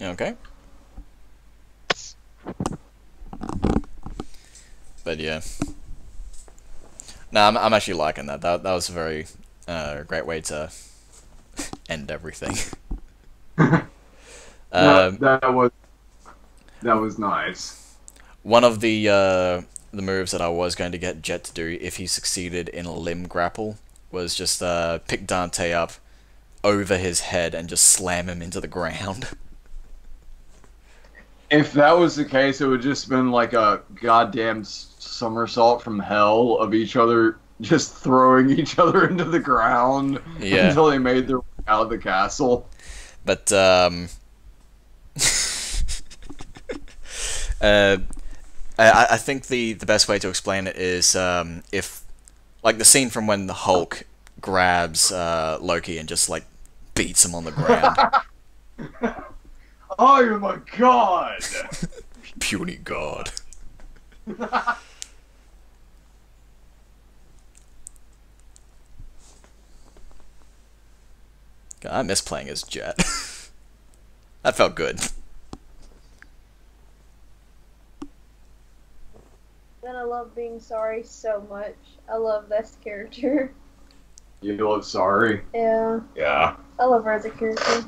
Okay. But yeah. No, I'm, I'm actually liking that. That that was a very uh, great way to end everything. that, um, that was that was nice. one of the uh, the moves that I was going to get Jet to do if he succeeded in a limb grapple was just uh, pick Dante up over his head and just slam him into the ground. If that was the case, it would just been like a goddamn somersault from hell of each other just throwing each other into the ground Yeah. until they made their way out of the castle. But um, uh, I, I think the the best way to explain it is um, if like the scene from when the Hulk grabs uh, Loki and just like beats him on the ground. I am a god. Puny God. God, I miss playing as Jet. that felt good. And I love being sorry so much. I love this character. You look sorry. Yeah, Yeah. I love her as a character.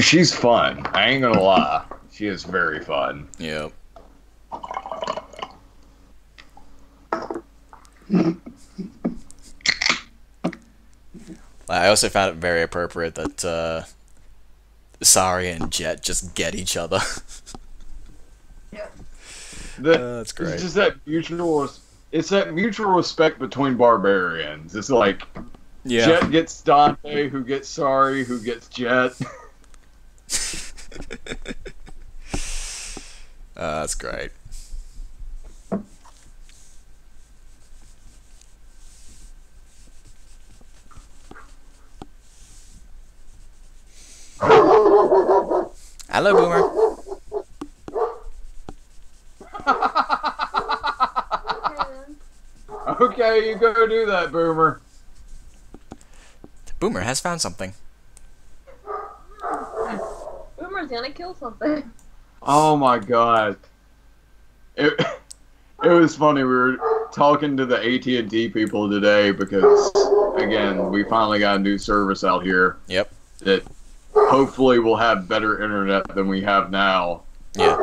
She's fun. I ain't gonna lie. She is very fun. Yep. I also found it very appropriate that uh, Sari and Jet just get each other. The, Uh, that's great. It's just that mutual. It's that mutual respect between barbarians. It's like Jet gets Dante, who gets Sari, who gets Jet. Uh, that's great. Hello, Boomer. okay, you go do that, Boomer. Boomer has found something. Boomer's gonna kill something. Oh my god. It, it was funny. We were talking to the AT&T people today because, again, we finally got a new service out here Yep. that hopefully will have better internet than we have now. Yeah.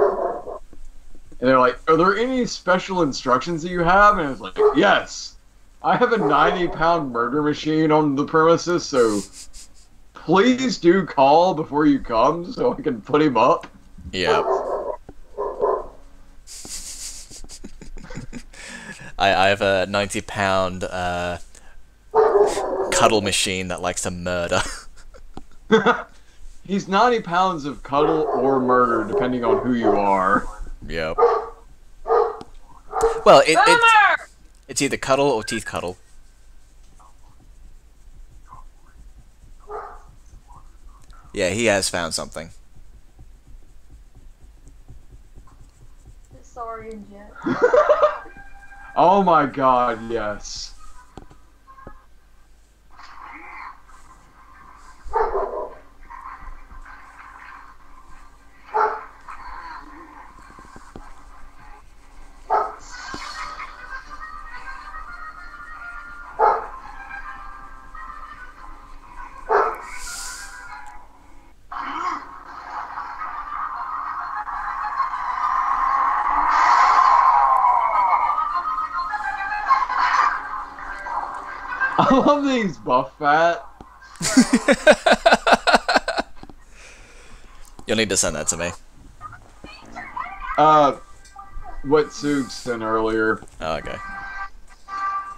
And they're like, "Are there any special instructions that you have?" And it's like, "Yes, I have a 90-pound murder machine on the premises, so please do call before you come so I can put him up." Yeah. I, I have a 90 pound uh, cuddle machine that likes to murder. He's 90 pounds of cuddle or murder, depending on who you are. yep. Well, it, it's, Boomer! it's either cuddle or teeth cuddle. Yeah, he has found something. Sorry, Jet. Oh my god, yes. Love these buff fat. You'll need to send that to me. Uh, what Sug sent earlier. Oh, okay. How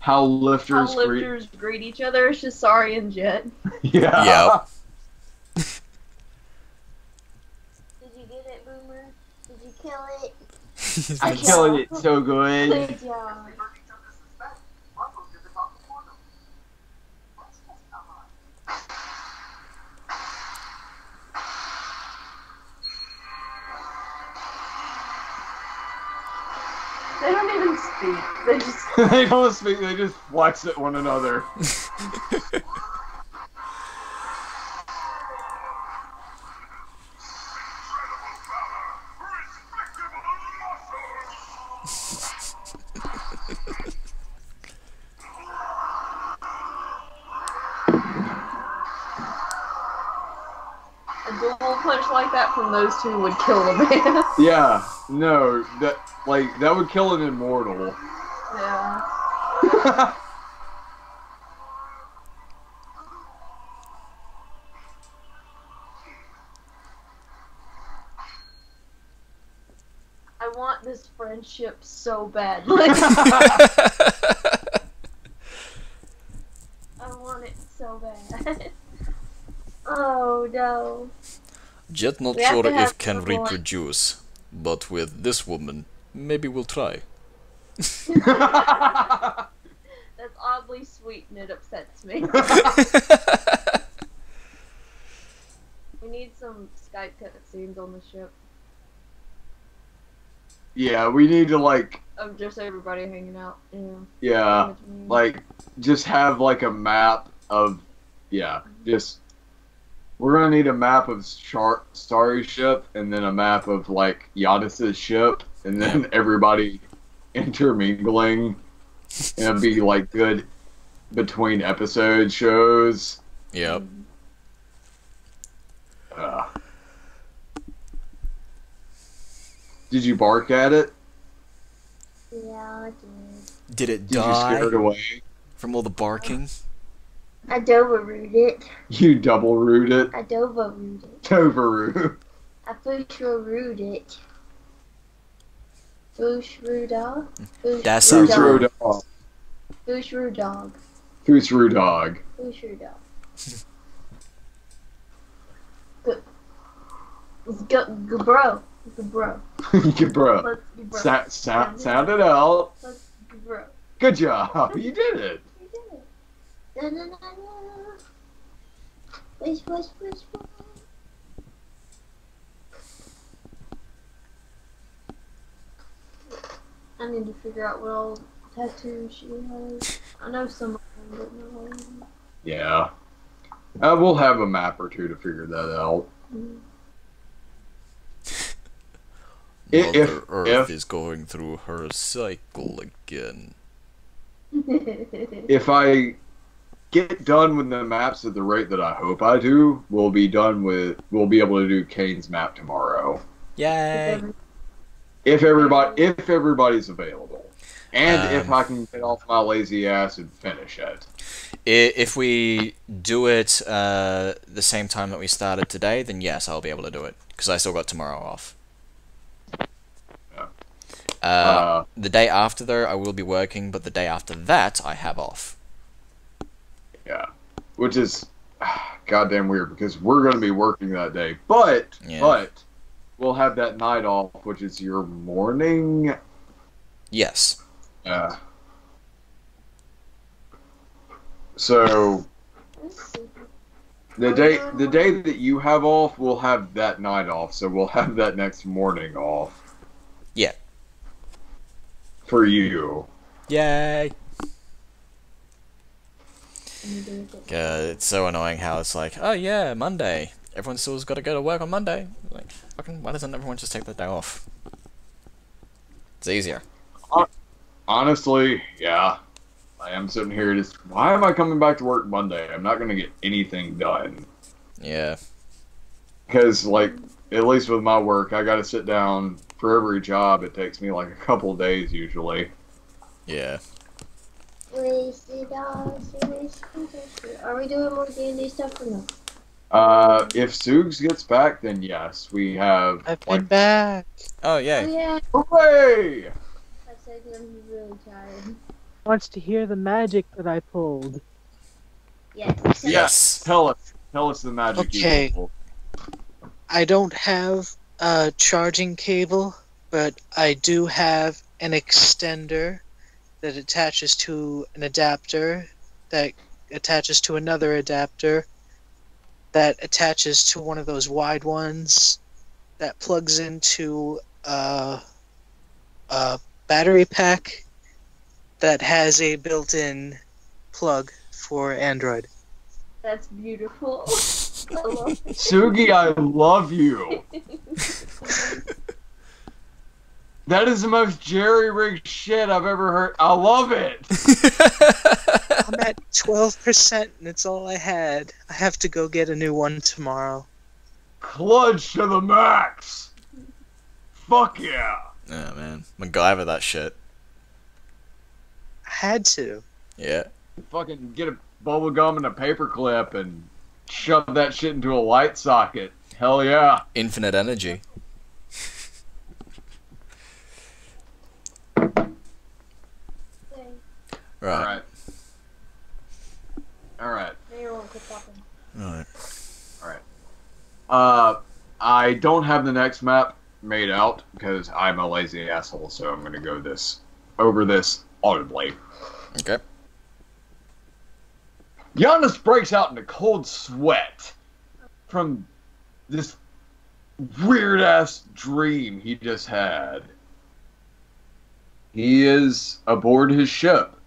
How lifters, greet- greet each other. It's just Sari and Jet. Yeah. Yep. Did you get it, Boomer? Did you kill it? I killed it so good. Good job. Speak. They just they don't speak. They just flex at one another. those two would kill a man. Yeah, no, that like that would kill an immortal. yeah. I want this friendship so badly. I want it so bad. oh no. Just not We sure if can someone- reproduce, but with this woman, maybe we'll try. That's oddly sweet and it upsets me. we need some Skype cutscenes on the ship yeah, we need to like, of just everybody hanging out. Yeah. yeah, like just have like a map of, yeah, just. We're gonna need a map of Char- Starry ship, and then a map of like Yadis's ship, and then everybody intermingling, and it'd be like good between episode shows. Yep. Uh, did you bark at it? Yeah, I did. Did it Did you scare it die away? from all the barking? I Doverooed it. You double root it. I Doverooed it. Toveru. I Fushrood it. Fushroodog? That's Who's Fushrood. road dog? Fushroodog. Who's root dog? Fushroodog. Good. Let's go, go bro. Go bro. Good bro. Let's go bro. Sa- sa- sound it out. Let's bro. Good job. You did it. We did it. Na na na na. Wish, wish, wish, wish. I need to figure out what all tattoos she has. I know some of them, but not all of them. Yeah. Uh, we'll have a map or two to figure that out. Mm. I- Mother if- Earth if- is going through her cycle again. If I get done with the maps at the rate that I hope I do, we'll be done with. We'll be able to do Kane's map tomorrow. Yay! If everybody, if everybody's available, and if Um, I can get off my lazy ass and finish it. If we do it uh, the same time that we started today, then yes, I'll be able to do it because I still got tomorrow off. Yeah. Uh, Uh, the day after, though, I will be working, but the day after that, I have off. Yeah, which is goddamn weird because we're going to be working that day, but Yeah. but we'll have that night off, which is your morning. Yes. Uh, so the day the day that you have off, we'll have that night off. So we'll have that next morning off. Yeah. For you. Yay! Let me do it. Uh, it's so annoying how it's like, oh yeah, Monday. Everyone still's got to go to work on Monday. Like, fucking, why doesn't everyone just take the day off? It's easier. Honestly, yeah. I am sitting here just why am I coming back to work Monday? I'm not gonna get anything done. Yeah. Because like at least with my work I gotta sit down for every job it takes me like a couple days usually. Yeah. Wasted dogs, wasted- Are we doing more D&D stuff or no? Uh if Sugs gets back then yes, we have I've been like back. Oh, yeah. Oh yeah. yeah, Hooray! I said I'm really tired. Wants to hear the magic that I pulled. Yes. Yes. Tell us tell us the magic you Okay. pulled. I don't have a charging cable, but I do have an extender that attaches to an adapter that attaches to another adapter that attaches to one of those wide ones that plugs into a, a battery pack that has a built-in plug for Android. That's beautiful. I. Sugi, I love you. That is the most jerry rigged shit I've ever heard. I love it. I'm at 12% and it's all I had. I have to go get a new one tomorrow. Clutch to the max. Fuck yeah. Oh man, MacGyver that shit. Had to. Yeah. Fucking get a bubble gum and a paper clip and shove that shit into a light socket. Hell yeah. Infinite energy. Right. Alright. Alright. now you won't quit talking. Right. Uh, I don't have the next map made out because I'm a lazy asshole, so I'm gonna go this over this audibly. Okay. Giannis breaks out in a cold sweat from this weird ass dream he just had. He is aboard his ship.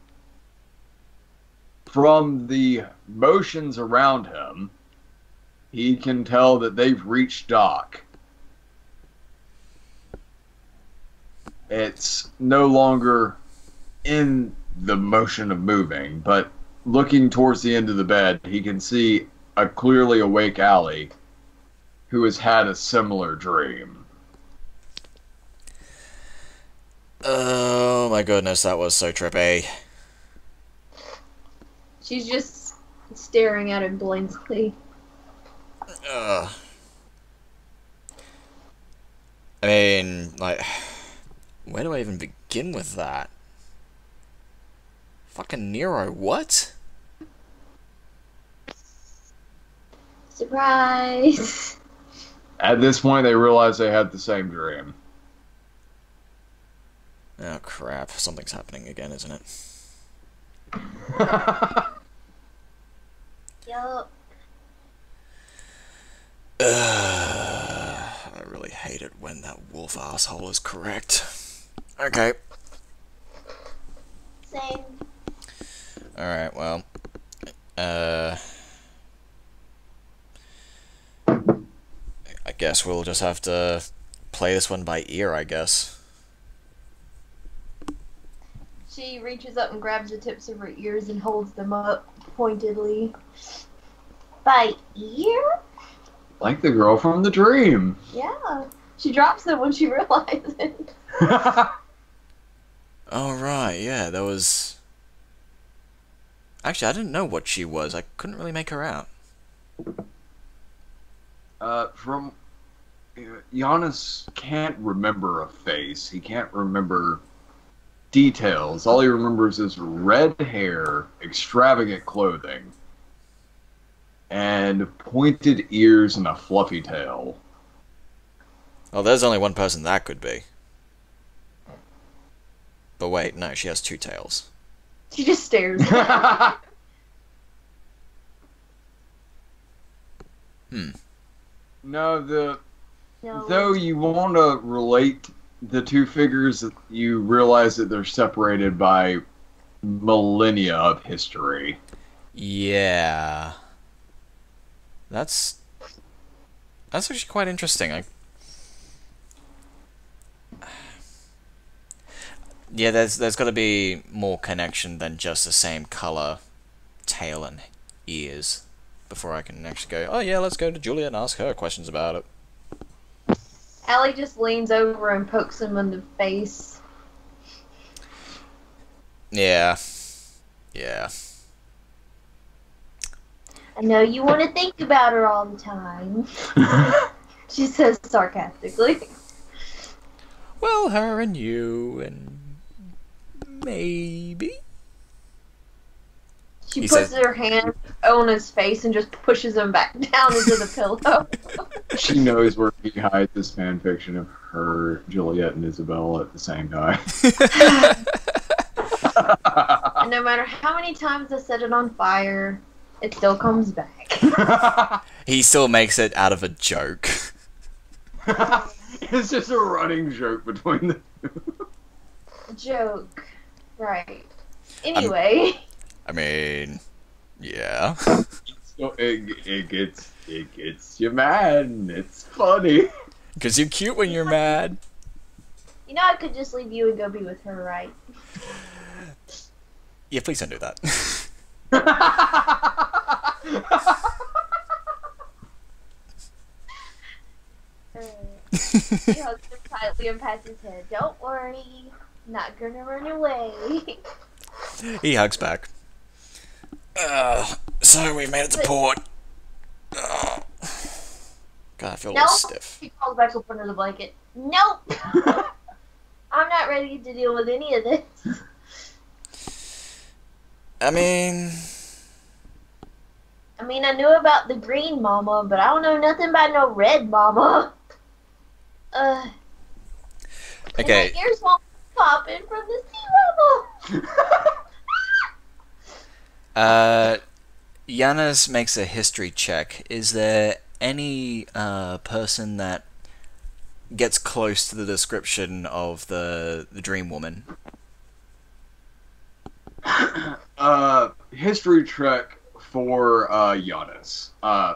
From the motions around him, he can tell that they've reached dock. It's no longer in the motion of moving, but looking towards the end of the bed, he can see a clearly awake Allie who has had a similar dream. Oh my goodness, that was so trippy. She's just staring at him blankly. Ugh. I mean, like, where do I even begin with that? Fucking Nero, what? Surprise! At this point, they realize they had the same dream. Oh crap, something's happening again, isn't it? Yup. Ugh, I really hate it when that wolf asshole is correct. Okay. Same. Alright, well. Uh. I guess we'll just have to play this one by ear, I guess. She reaches up and grabs the tips of her ears and holds them up pointedly. By ear? like the girl from the dream. Yeah. She drops them when she realizes it. Oh, right, yeah, that was. Actually, I didn't know what she was. I couldn't really make her out. uh, from Giannis can't remember a face. He can't remember details. All he remembers is red hair, extravagant clothing, and pointed ears and a fluffy tail. Well, there's only one person that could be. But wait, no, she has two tails. She just stares. Hmm. no, the No. though you want to relate the two figures, you realize that they're separated by millennia of history. Yeah. That's that's actually quite interesting. I Yeah, there's there's got to be more connection than just the same color tail and ears before I can actually go, "Oh yeah, let's go to Julia and ask her questions about it." Allie just leans over and pokes him in the face. Yeah. Yeah. I know you want to think about her all the time. She says sarcastically. Well, her and you and maybe She He puts said- her hand on his face and just pushes him back down into the pillow. she knows where he hides this fan fiction of her, Juliet, and Isabel at the same time. and no matter how many times I set it on fire, it still comes back. he still makes it out of a joke. it's just a running joke between the two. Joke. Right. Anyway, I mean, yeah. So it, it gets it gets you mad and it's funny. Because you're cute when you're mad. you know I could just leave you and go be with her, right? Yeah, please don't do that. Uh, he hugs him tightly and pats his head. Don't worry, not gonna run away. he hugs back. Uh, so we made it to port. God, I feel a little stiff. He crawls back up under the blanket. Nope. I'm not ready to deal with any of this. I mean, I mean, I knew about the green mama, but I don't know nothing about no red mama. Uh, okay. my ears won't pop in from the sea level. Uh, Giannis makes a history check. Is there any uh, person that gets close to the description of the the dream woman? uh, history check for uh, Giannis. Uh,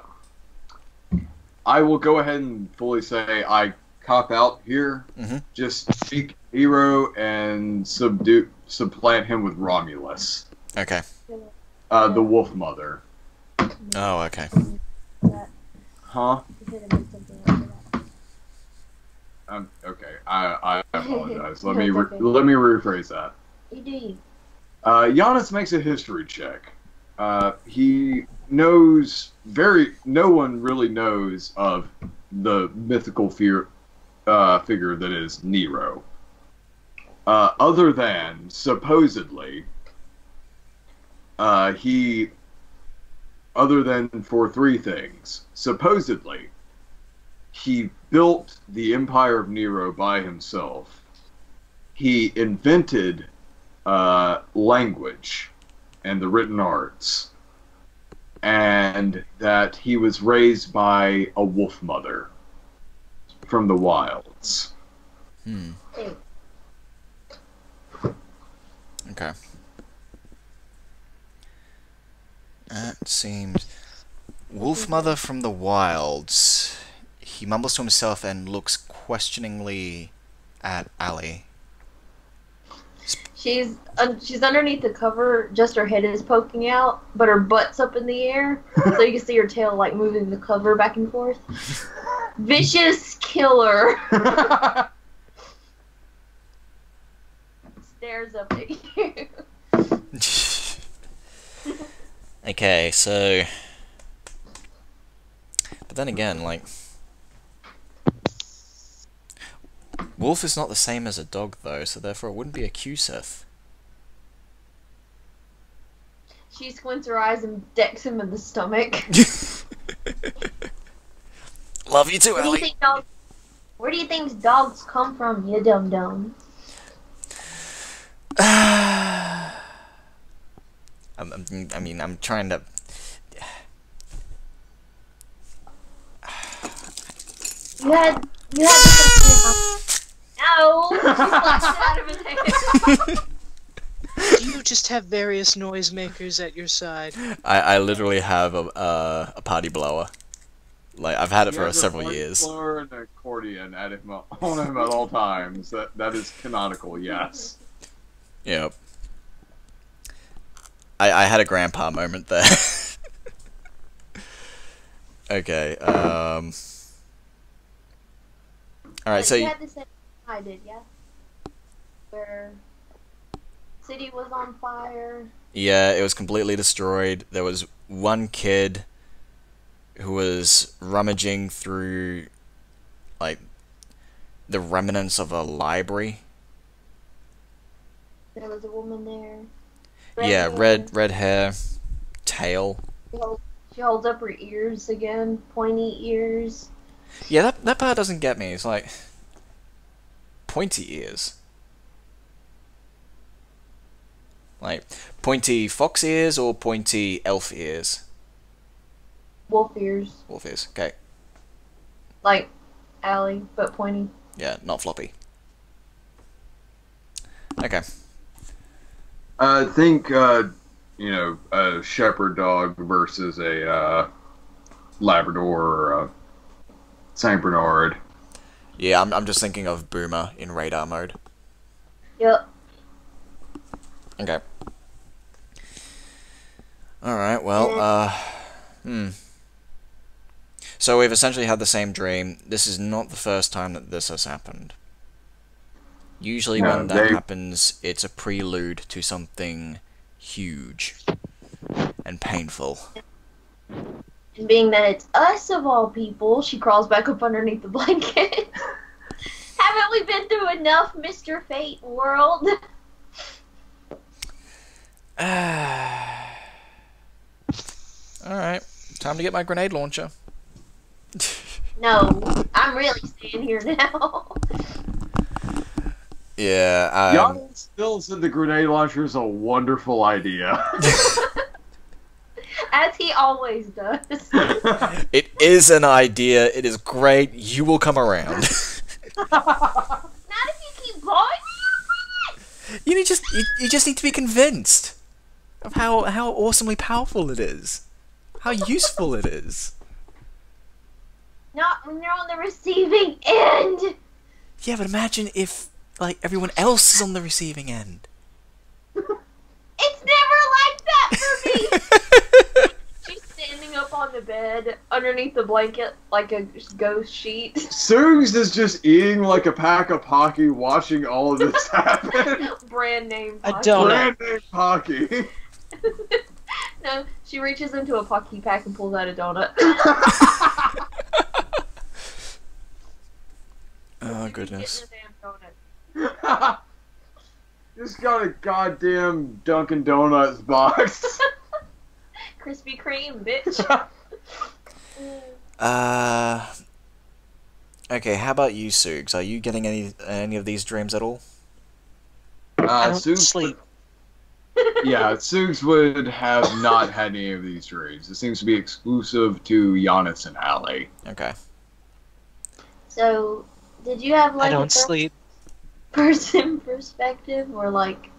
I will go ahead and fully say I cop out here. Mhm. Just seek Nero and subdue supplant him with Romulus, Okay. Uh, the Wolf Mother. Oh, okay. Huh? you could have done something after that. Um, okay. I, I apologize. Let me re- let me rephrase that. You do you. Uh, Giannis makes a history check. Uh, he knows very. No one really knows of the mythical fear, uh, figure that is Nero. Uh, other than supposedly, uh, he. Other than for three things, supposedly, he built the Empire of Nero by himself. He invented uh, language and the written arts, and that he was raised by a wolf mother from the wilds. Hmm. Okay. That seems. Wolf Mother from the Wilds. He mumbles to himself and looks questioningly at Allie. She's un- she's underneath the cover. Just her head is poking out, but her butt's up in the air, so you can see her tail like moving the cover back and forth. Vicious killer stares up at you. Okay, so. But then again, like. Wolf is not the same as a dog, though, so therefore it wouldn't be a Cuseth. She squints her eyes and decks him in the stomach. Love you too, Where do you Ellie. think dogs? Where do you think dogs come from, you dum dum? I'm, I'm, I mean, I'm trying to. You had you had No, she it out of his hand. Do you just have various noisemakers at your side? I, I literally have a, uh, a party blower. Like I've had it He for has a several horn years. blower and an accordion at him on him at all times. That that is canonical. Yes. Yep. I I had a grandpa moment there. okay. Um. All right. But So you had the same I did, yeah. Where city was on fire. yeah, it was completely destroyed. There was one kid who was rummaging through like the remnants of a library. There was a woman there. Yeah, hair. red red hair, tail. She holds, up her ears again, pointy ears. Yeah, that that part doesn't get me. It's like pointy ears. Like pointy fox ears or pointy elf ears? Wolf ears. Wolf ears. Okay. Like Allie, but pointy. Yeah, not floppy. Okay. I think uh, you know a shepherd dog versus a uh, Labrador or a Saint Bernard. Yeah, I'm I'm just thinking of Boomer in radar mode. Yep. Okay. All right. Well, uh, hmm. So we've essentially had the same dream. This is not the first time that this has happened. Usually, No, when that they- happens, it's a prelude to something huge and painful. And being that it's us of all people, she crawls back up underneath the blanket. Haven't we been through enough, Mr. Fate world? Alright, time to get my grenade launcher. No, I'm really staying here now. Yeah, um, Jan still said the grenade launcher is a wonderful idea. As he always does. it is an idea. It is great. You will come around. Not if you keep blowing me up you need just you, you just need to be convinced of how how awesomely powerful it is, how useful it is. Not when you're on the receiving end! Yeah, but imagine if like everyone else is on the receiving end. It's never like that for me! She's standing up on the bed underneath the blanket like a ghost sheet. Sugs is just eating like a pack of Pocky watching all of this happen. Brand name. A Pocky. donut. Brand name Pocky. no, she reaches into a Pocky pack and pulls out a donut. oh goodness. damn donut. just got a goddamn Dunkin' Donuts box. Krispy Kreme, bitch. Uh. Okay, how about you, Sugs? Are you getting any any of these dreams at all? I Uh, don't Sugs sleep. yeah, Sugs would have not had any of these dreams. It seems to be exclusive to Giannis and Allie. Okay. So, did you have like I don't sleep. Person perspective or like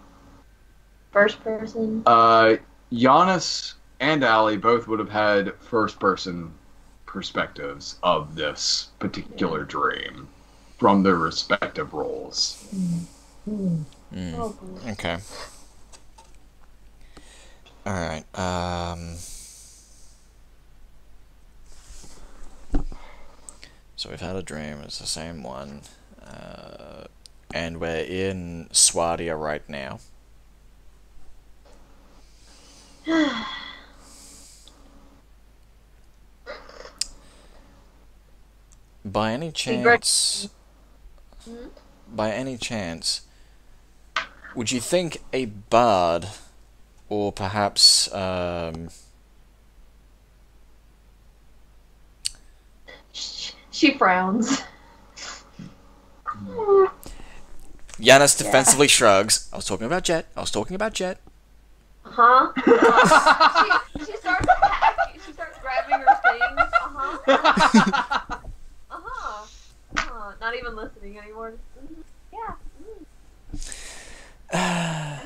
first person? Uh, Giannis and Allie both would have had first person perspectives of this particular dream from their respective roles. Hmm. Oh. Okay. All right. Um. So we've had a dream. It's the same one, uh, and we're in Swadia right now. By any chance, Hmm? by any chance, would you think a bard, or perhaps um, She frowns. Giannis defensively shrugs? I was talking about Jet. I was talking about Jet. Huh? she, she starts packing, she starts grabbing her things. Uh-huh. Uh-huh. Uh-huh. Not even listening anymore. Yeah. mm.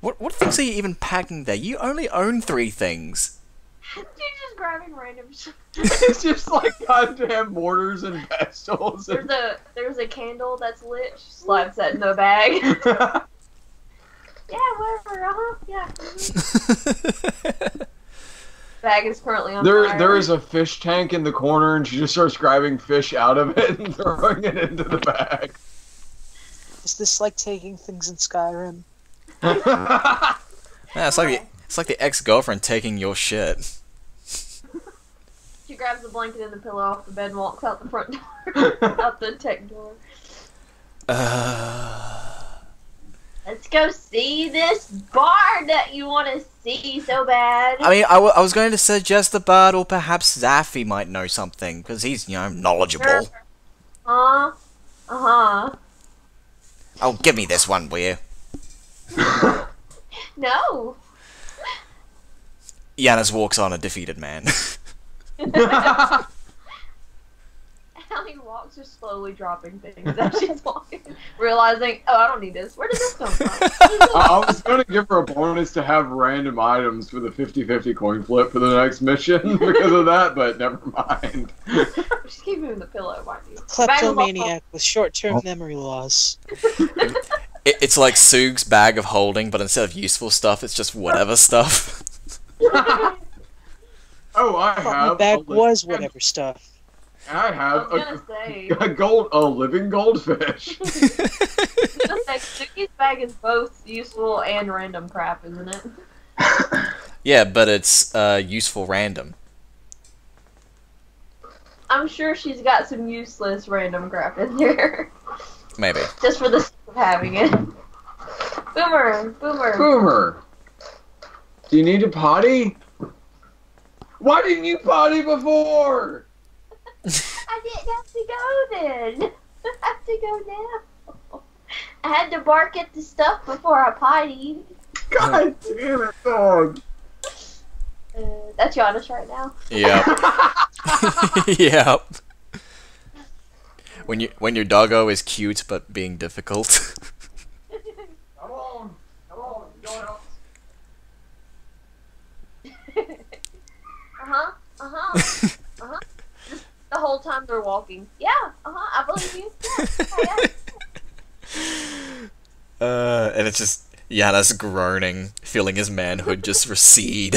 What what things are you even packing there? You only own three things. She's just grabbing random shit. it's just like goddamn mortars and pestles. There's a there's a candle that's lit. She slides that in the bag. yeah, whatever. Uh-huh. Yeah. mhm. Bag is currently on there, fire. there is a fish tank in the corner, and she just starts grabbing fish out of it and throwing it into the bag. Is this like taking things in Skyrim? Yeah, it's like the, it's like the ex girlfriend taking your shit. She grabs the blanket and the pillow off the bed and walks out the front door, out the tech door. Uh, Let's go see this bar that you want to see so bad. I mean, I, w- I was going to suggest the bard, or perhaps Zaffy might know something because he's you know knowledgeable. Huh? Uh huh. Oh, give me this one, will you? No. Giannis walks on a defeated man. Allie walks just slowly dropping things as she's walking, realizing, oh, I don't need this. Where did this come from? I was going to give her a bonus to have random items for the 50-50 coin flip for the next mission because of that, but never mind. Just keep moving the pillow, mind you. Kleptomaniac with short-term oh. memory loss. it, it's like Soog's bag of holding, but instead of useful stuff, it's just whatever stuff. Oh, I I thought have. my bag li- was whatever stuff. I I have was say, a, a gold, a living goldfish. I was gonna say, Suki's bag is both useful and random crap, isn't it? Yeah, but it's uh, useful random. I'm sure she's got some useless random crap in there, Maybe. just for the sake of having it. Boomer, boomer. Boomer, do you need a potty? Why didn't you potty before? I didn't have to go then. I have to go now. I had to bark at the stuff before I pottied. God damn it, dog. Uh, that's Giannis right now. Yep. yep. When you when your doggo is cute but being difficult. Come on, come on, go out. Uh huh. Uh huh. Uh huh. The whole time they're walking. Yeah. Uh huh. I believe you. Yeah. yeah, yeah. uh, and it's just Giannis groaning, feeling his manhood just recede.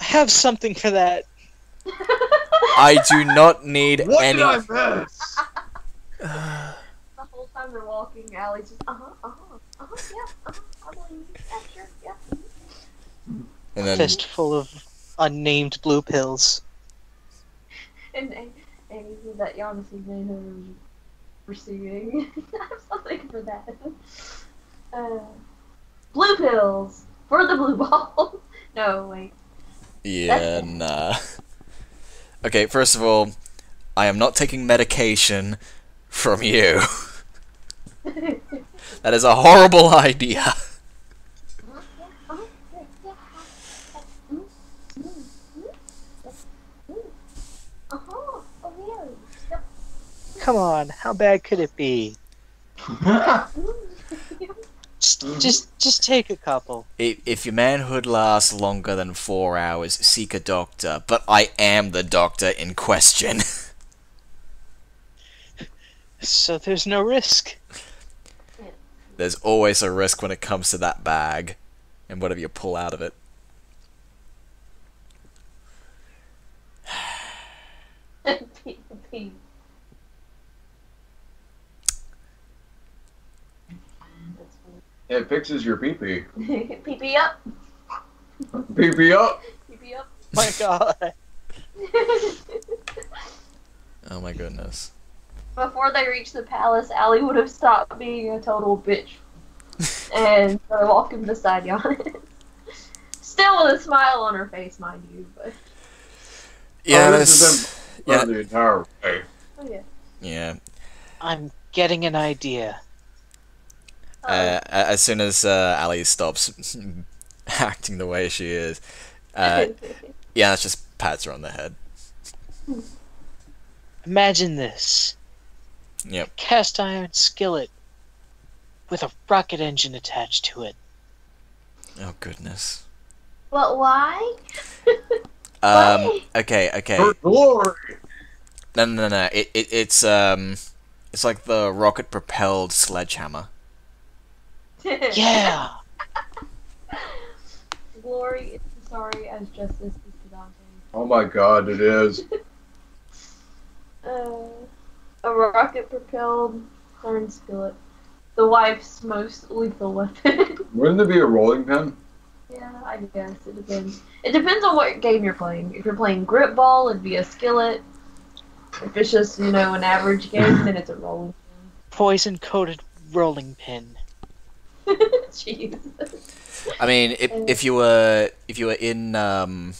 I have something for that. I do not need What any. did I miss? the whole time they're walking, Allie's just uh-uh huh. Uh huh. Yeah. Uh huh. I believe you. Yeah. Sure. Yeah. And then Fistful of unnamed blue pills. And and, and he said that Giannis's manhood was receiving. I have something for that. Uh, blue pills for the blue ball. no, wait. Yeah, nah. Okay, first of all, I am not taking medication from you. That is a horrible idea. Uh-huh. Oh, really? Come on, how bad could it be? Just, just, just take a couple. If, if your manhood lasts longer than four hours, seek a doctor. But I am the doctor in question. So there's no risk. There's always a risk when it comes to that bag, and whatever you pull out of it. Pee- pee. It fixes your pee pee. Pee pee up. Pee pee up. Pee pee up. My God. Oh my goodness. Before they reached the palace, Allie would have stopped being a total bitch and started walking beside Giannis. Still with a smile on her face, mind you, but Yeah, oh, this this. is yeah. the entire way. oh yeah. Yeah. I'm getting an idea. Uh, as soon as uh, Allie stops acting the way she is, uh, yeah, it's just pats her on the head. Imagine this. Yep. Cast iron skillet with a rocket engine attached to it. Oh goodness. but why? Um. Okay. Okay. For glory. No, no, no, no. It, it, it's um, it's like the rocket-propelled sledgehammer. Yeah. Glory is sorry as justice is to Dante. Oh my god, it is. Uh, a rocket propelled iron skillet. The wife's most lethal weapon. Wouldn't it be a rolling pin? yeah, I guess. It depends. It depends on what game you're playing. If you're playing grip ball, it'd be a skillet. If it's just, you know, an average game, then it's a rolling pin. Poison coated rolling pin. pin. Jeez. I mean, if, if you were if you were in um,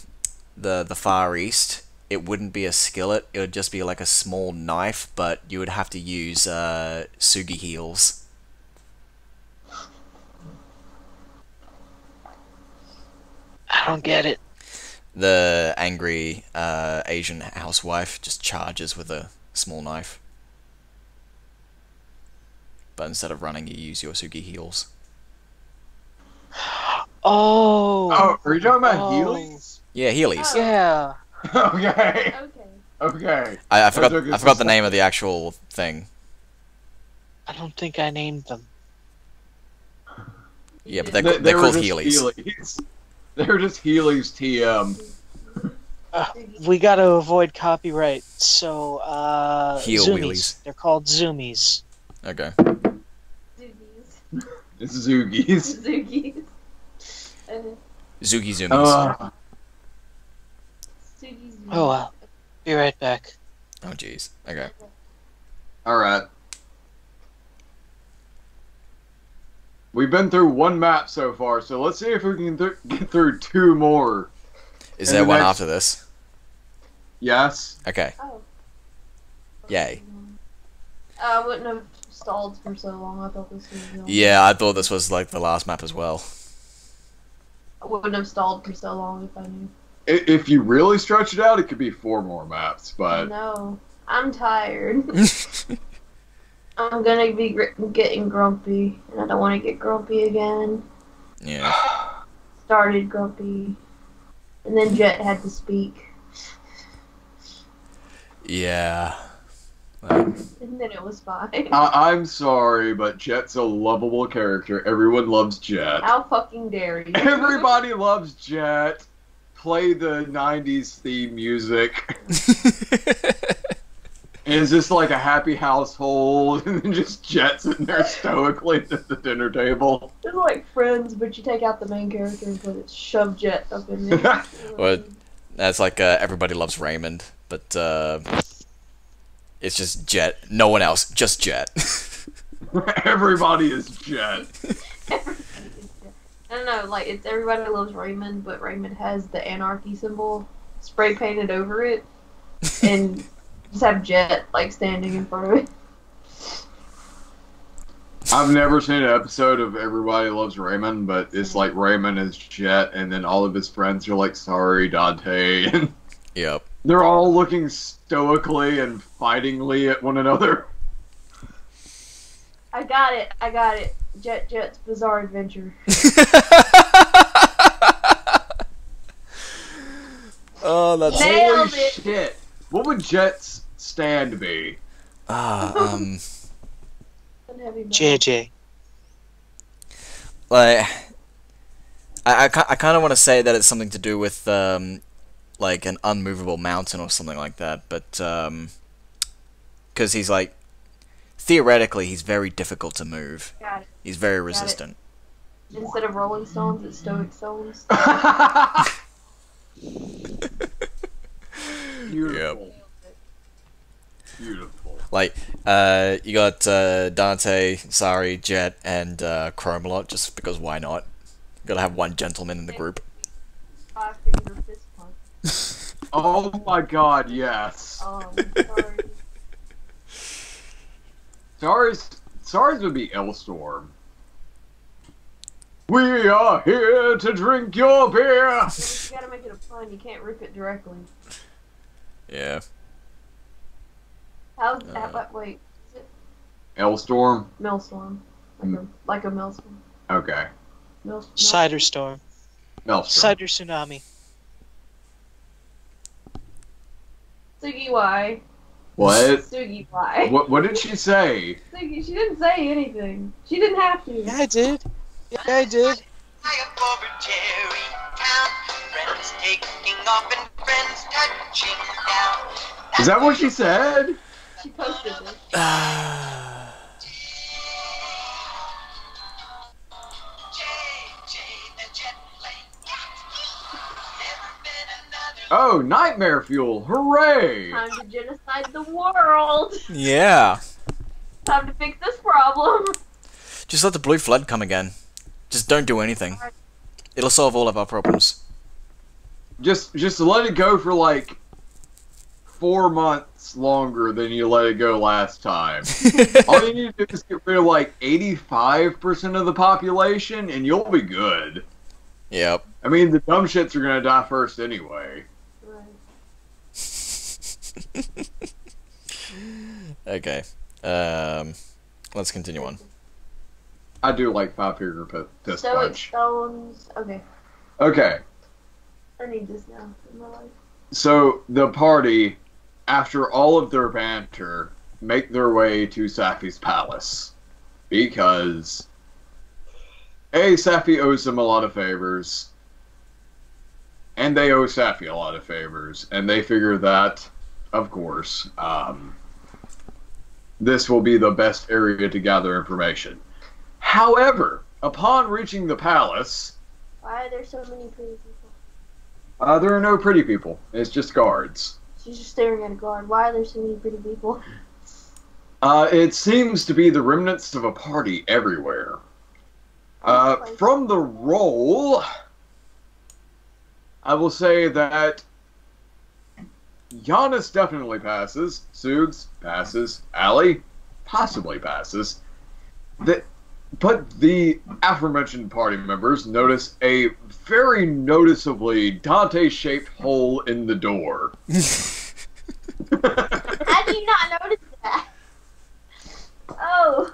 the the Far East, it wouldn't be a skillet. It would just be like a small knife, but you would have to use uh, sugi heels. I don't get it. The angry uh, Asian housewife just charges with a small knife. But instead of running, you use your sugi heels. Oh. Oh, are you talking about Oh. Heelys? Yeah, heelys. Yeah. okay. Okay. Okay. I, I forgot. I forgot the name of the actual thing. I don't think I named them. Yeah, but they're, They, they're they were called just heelys. Heelys. They're just Heelys TM. We got to avoid copyright, so uh, Heel zoomies. wheelies. They're called zoomies. Okay. Zoogies. It's Zoogies. Zoogies. Uh, Zuki Zoomies. Uh, Zoogies. Oh well. Be right back. oh jeez. Okay. Alright. We've been through one map so far, so let's see if we can th- get through two more. Is there the one next- after this? Yes? Okay. Oh. Yay. I wouldn't have stalled for so long. I thought this was. the only- Yeah, I thought this was like the last map as well. I wouldn't have stalled for so long if I knew. If you really stretch it out, it could be four more maps, but No, I'm tired. I'm gonna be gr- getting grumpy, and I don't want to get grumpy again. yeah. Started grumpy, and then Jet had to speak, Yeah. Um, and then it was fine. I- I'm sorry, but Jet's a lovable character. Everyone loves Jet. How fucking dare you? Everybody loves Jet. Play the 90s theme music. And it's just like a happy household, and then just Jet sitting there stoically at the dinner table. It's like Friends, but you take out the main character and put it shove Jet up in there. What? That's like uh, everybody loves Raymond, but uh, it's just Jet. No one else, just Jet. Everybody is Jet. I don't know, like it's everybody loves Raymond, but Raymond has the anarchy symbol spray painted over it, and just have Jet like standing in front of it. I've never seen an episode of Everybody Loves Raymond, but it's like Raymond is Jet, and then all of his friends are like, sorry, Dante. Yep. They're all looking stoically and fightingly at one another. I got it, I got it. Jet Jet's Bizarre Adventure. oh, that's Nailed Holy it. shit. What would Jet's stand be? ah um JJ. like I I, I kind of want to say that it's something to do with um like an unmovable mountain or something like that, but um because he's like theoretically he's very difficult to move. He's very it. resistant. Instead of Rolling Stones, it's Stoic Stones. Beautiful. Beautiful. Like, uh, you got uh, Dante, Sari, Jet, and uh, Chromalot, just because why not? gotta have one gentleman in the group. Five finger fist pump. Oh my god, yes. Um, sorry. Stars, Stars would be Elstorm. We are here to drink your beer. Yeah, you gotta make it a pun. You can't rip it directly. Yeah. How's Uh. that? What, wait, Elstorm. Maelstrom. Like a, like a maelstrom. Okay. Mael- Cider storm. Maelstrom. Cider tsunami. Sugi Y. What? Sugi Y. What? What did she say? Sugi, she didn't say anything. She didn't have to. Yeah, I did. Yeah, I did. I am over Cherry Town. Friends taking off and friends touching down. Is that what she said? She posted it. Ah. Oh, nightmare fuel! Hooray! Time to genocide the world. yeah. Time to fix this problem. Just let the blue flood come again. Just don't do anything. It'll solve all of our problems. Just, just let it go for like four months longer than you let it go last time. All you need to do is get rid of like eighty-five percent of the population, and you'll be good. yep. I mean, the dumb shits are gonna die first anyway. Right. Okay. Um, let's continue on. I do like five finger pi- fist Stoic punch. stones. Okay, Okay, I need this now in my life. so the party, after all of their banter, make their way to Safi's palace because a Safi owes them a lot of favors. and they owe Safi a lot of favors, and they figure that, of course, um, this will be the best area to gather information. However, upon reaching the palace, Why are there so many pretty people? uh, there are no pretty people. It's just guards. She's just staring at a guard. Why are there so many pretty people? Uh, it seems to be the remnants of a party everywhere. Uh, from the roll, I will say that Giannis definitely passes. Sugs passes. Allie possibly passes. The, but the aforementioned party members notice a very noticeably Dante-shaped hole in the door. How do you not notice that? Oh.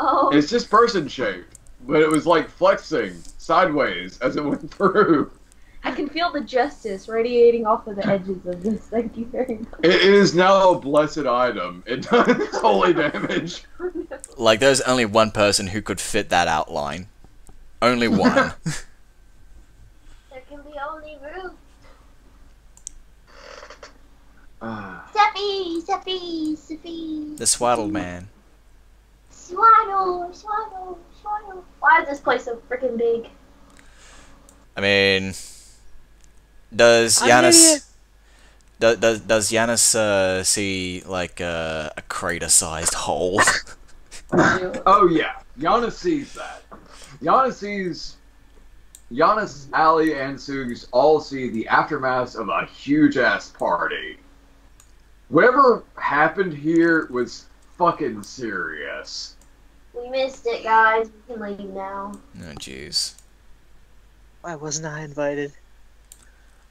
Oh. It's just person shaped, but it was like flexing sideways as it went through. I can feel the justice radiating off of the edges of this. Thank you very much. It is now a blessed item. It does holy damage. Like, there's only one person who could fit that outline. Only one. There can be only room. Ah. Seppi, Seppi, Seppi. the Swaddled Man. Swaddle, swaddle, swaddle. Why is this place so freaking big? I mean, does I'm Giannis does does, does Giannis uh, see like uh, a crater-sized hole? oh yeah, Giannis sees that. Giannis sees. Giannis, Allie, and Sugs all see the aftermath of a huge ass party. Whatever happened here was fucking serious. We missed it, guys. We can leave now. oh jeez. Why wasn't I invited?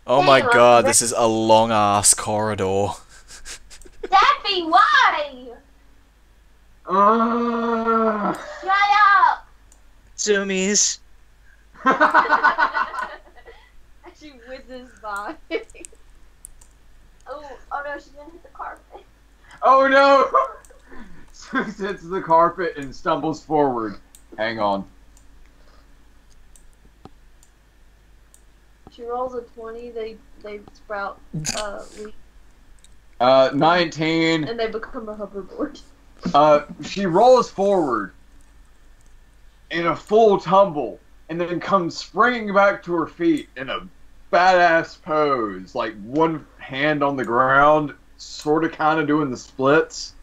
Oh my god, this is a long ass corridor. Daffy, why? Uh, Shut up! Zoomies. She whizzes by. oh, oh no, she gonna hit the carpet. oh no! Sugs hits the carpet and stumbles forward. Hang on. She rolls a twenty. They they sprout uh, leaves, Uh, 19. and they become a hoverboard. Uh, she rolls forward in a full tumble and then comes springing back to her feet in a badass pose, like one hand on the ground, sort of kind of doing the splits.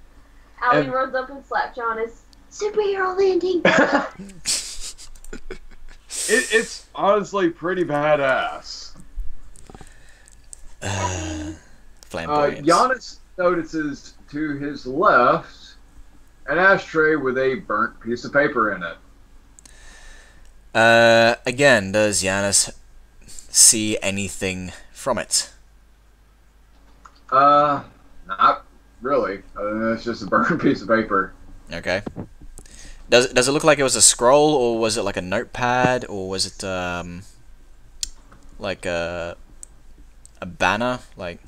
Allie And- runs up and slaps Jonas. Superhero landing. it, it's honestly pretty badass. Uh, Flamboyance. Giannis notices to his left an ashtray with a burnt piece of paper in it. Uh, again, does Giannis see anything from it? Uh, not really. Uh, it's just a burnt piece of paper. Okay. Does does it look like it was a scroll, or was it like a notepad, or was it um like a a banner? Like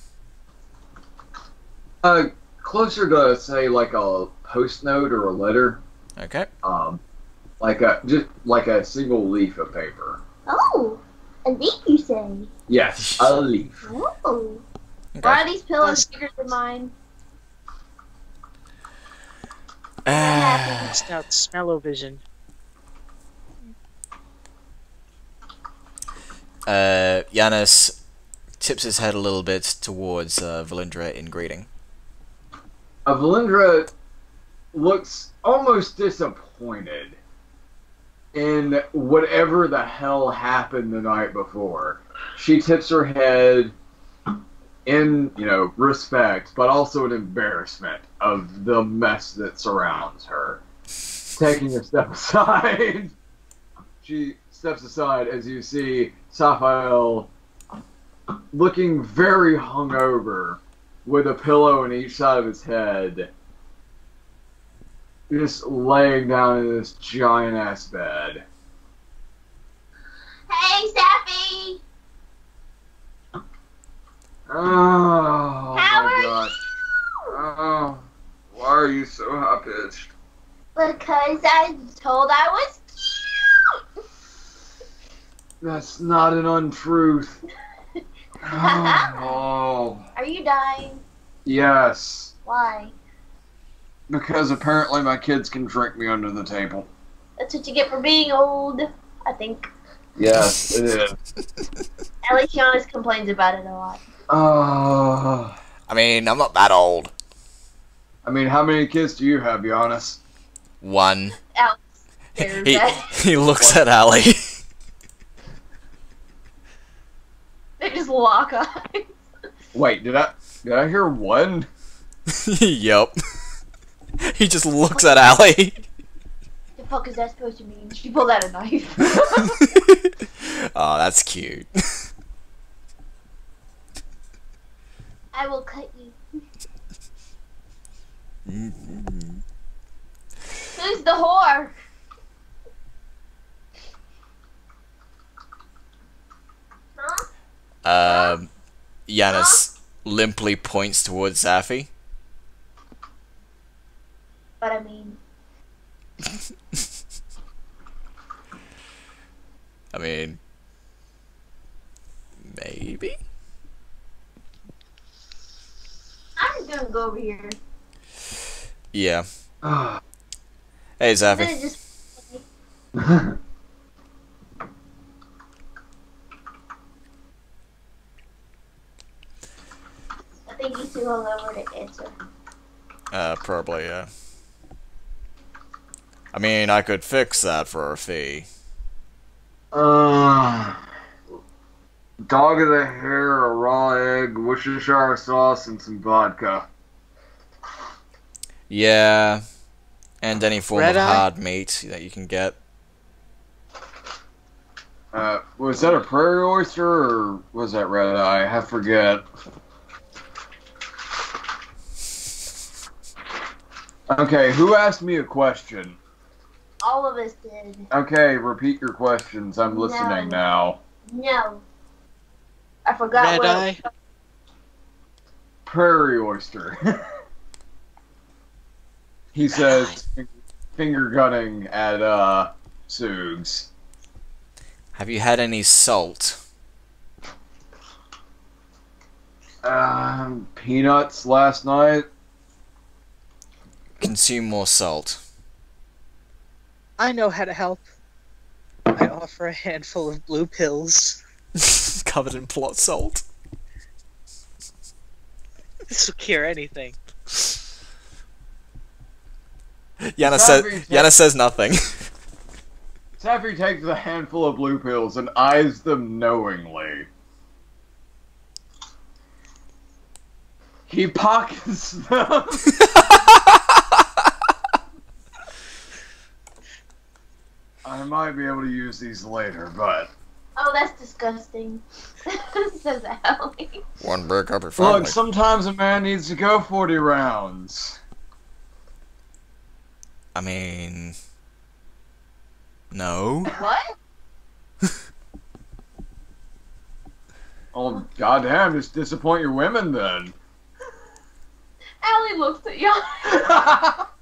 Uh, closer to say like a post note or a letter. okay, Um, like a just like a single leaf of paper. oh, a leaf, you say? Yes, a leaf. Oh. okay. Why are these pillows bigger than mine? Uh, It's out smell-o-vision. uh, Giannis tips his head a little bit towards uh, Valindra in greeting. Uh, Valindra looks almost disappointed in whatever the hell happened the night before. She tips her head in, you know, respect, but also an embarrassment of the mess that surrounds her. Taking a step aside, she steps aside as you see Saphael looking very hungover with a pillow in each side of his head, just laying down in this giant ass bed. Hey, Sappy! Oh, How my are god. Oh, why are you so high pitched? Because I was told I was cute! That's not an untruth. oh, Are you dying? yes. Why? Because apparently my kids can drink me under the table. That's what you get for being old. I think. Yes, it is. At least Giannis complains about it a lot. Oh, I mean, I'm not that old. I mean, how many kids do you have, Giannis? One. Alex He, he looks at Allie. They just lock eyes. Wait, did I did I hear one? yep. He just looks at Allie. The fuck is that supposed to mean? She pulled out a knife. oh, that's cute. I will cut you. Mm-hmm. Who's the whore? Huh? Um, Giannis limply points towards Zafi. But I mean, I mean, maybe. I'm gonna go over here. Yeah. Hey, Then Zafi. it just I think he's too hungover to answer. Uh, probably, yeah. I mean, I could fix that for a fee. Uh, dog of the hair, a raw egg, Worcestershire sauce, and some vodka. Yeah. And any form Red of eye? hard meat that you can get. Uh, was that a prairie oyster or was that red eye? I forget. Okay, who asked me a question? All of us did. Okay, repeat your questions. I'm listening now. No. I forgot Red what eye. Prairie oyster. he says finger gunning at uh Sugs. Have you had any salt? Um, peanuts last night. Consume more salt. I know how to help. I offer a handful of blue pills. Covered in plot salt. This will cure anything. Yana says, Zafi- Yana says nothing. Taffy takes a handful of blue pills and eyes them knowingly. He pockets them. I might be able to use these later, but Oh, that's disgusting. Says Allie. One break up your family. look, sometimes a man needs to go 40 rounds. I mean, no. What? Oh, goddamn, just disappoint your women then. Allie looks at y'all.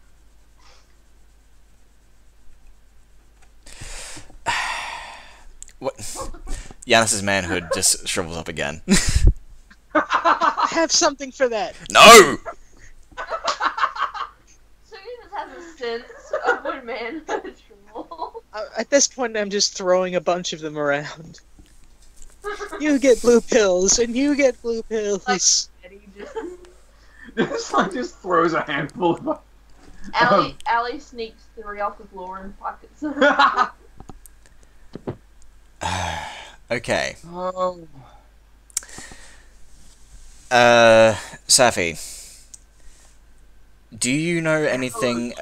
What? Giannis's manhood just shrivels up again. I have something for that. no. So he just has a sense of when manhood is. Uh, at this point, I'm just throwing a bunch of them around. You get blue pills, and you get blue pills. And he just just like just throws a handful of Allie, Allie sneaks three off the floor and pockets okay. oh. Uh, Safi. Do you know anything?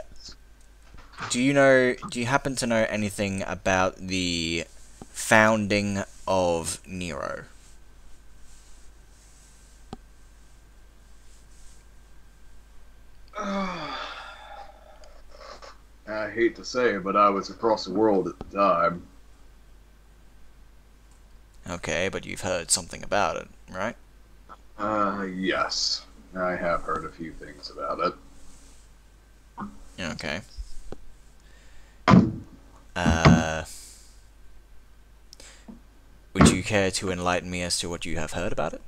Do you know? Do you happen to know anything about the founding of Nero? I hate to say it, but I was across the world at the time. Okay, but you've heard something about it, right? Uh, yes. I have heard a few things about it. Okay. Uh. Would you care to enlighten me as to what you have heard about it?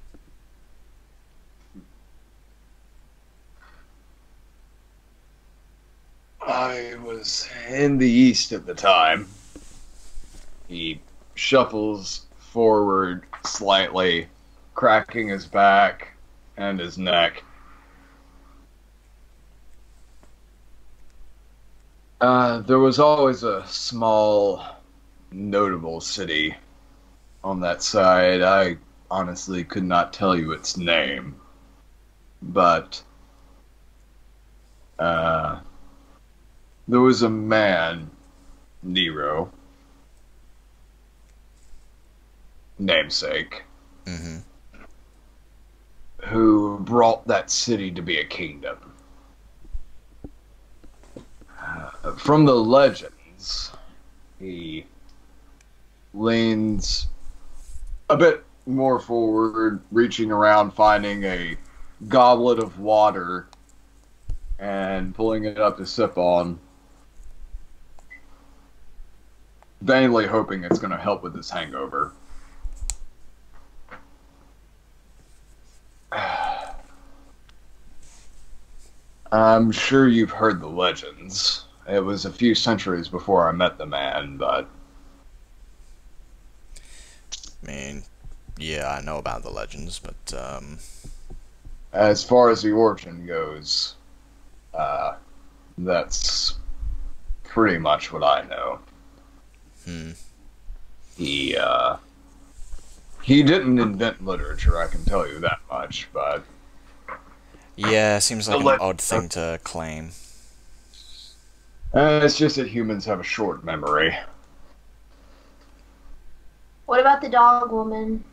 I was in the east at the time. He shuffles forward slightly, cracking his back and his neck. Uh, there was always a small, notable city on that side. I honestly could not tell you its name. But, uh, there was a man, Nero, namesake, Mm-hmm. who brought that city to be a kingdom. Uh, from the legends, he leans a bit more forward, reaching around, finding a goblet of water, and pulling it up to sip on. Vainly hoping it's going to help with his hangover. I'm sure you've heard the legends. It was a few centuries before I met the man, but I mean, yeah, I know about the legends, but um, as far as the origin goes, uh, that's pretty much what I know. hmm. He, uh, he didn't invent literature, I can tell you that much, but Yeah, seems like an odd thing to claim. Uh, it's just that humans have a short memory. What about the dog woman?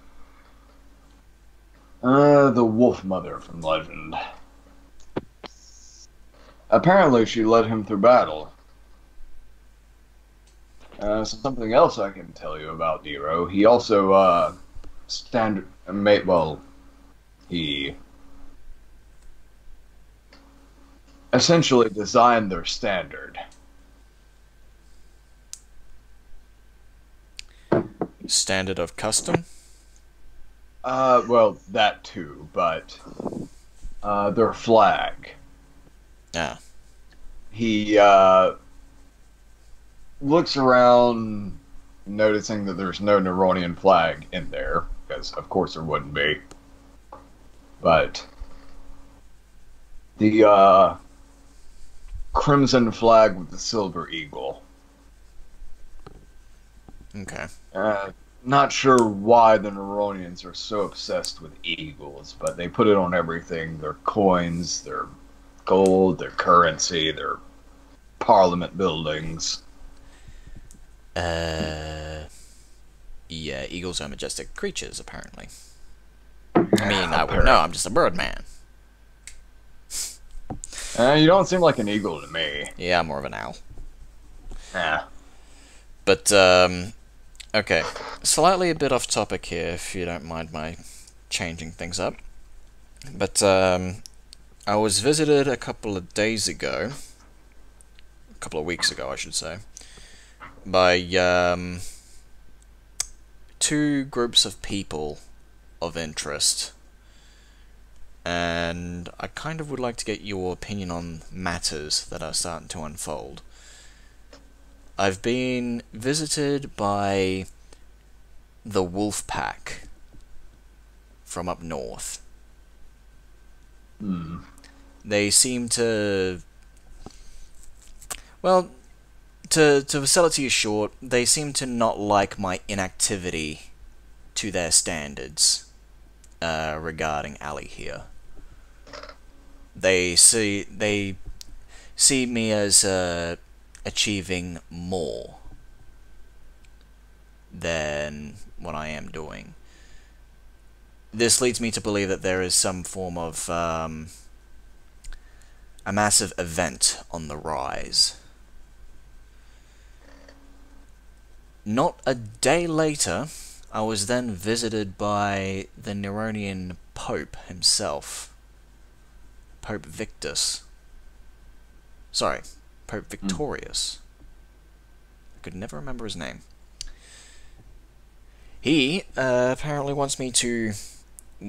Uh, the Wolf Mother from legend. Apparently, she led him through battle. Uh, something else I can tell you about Nero. He also, uh, standard, made, well, he essentially designed their standard. Standard of custom? Uh, well, that too, but, uh, their flag. Yeah. he uh, looks around, noticing that there's no Neronian flag in there, because of course there wouldn't be. But the uh, crimson flag with the silver eagle. Okay. Uh, not sure why the Neronians are so obsessed with eagles, but they put it on everything their coins, their gold, their currency, their parliament buildings. Uh, yeah, eagles are majestic creatures, apparently. I mean, I wouldn't know. I'm just a bird man. Uh, you don't seem like an eagle to me. Yeah, I'm more of an owl. Yeah. But, um, okay. Slightly a bit off topic here, if you don't mind my changing things up. But, um, I was visited a couple of days ago, a couple of weeks ago, I should say, by, um, two groups of people of interest. And I kind of would like to get your opinion on matters that are starting to unfold. I've been visited by the wolf pack from up north. Hmm. They seem to well to to sell it to you short, they seem to not like my inactivity to their standards uh, regarding Allie here. They see they see me as uh, achieving more than what I am doing. This leads me to believe that there is some form of um, a massive event on the rise. Not a day later, I was then visited by the Neronian Pope himself, Pope Victus. Sorry, Pope Victorious. I could never remember his name. He uh, apparently wants me to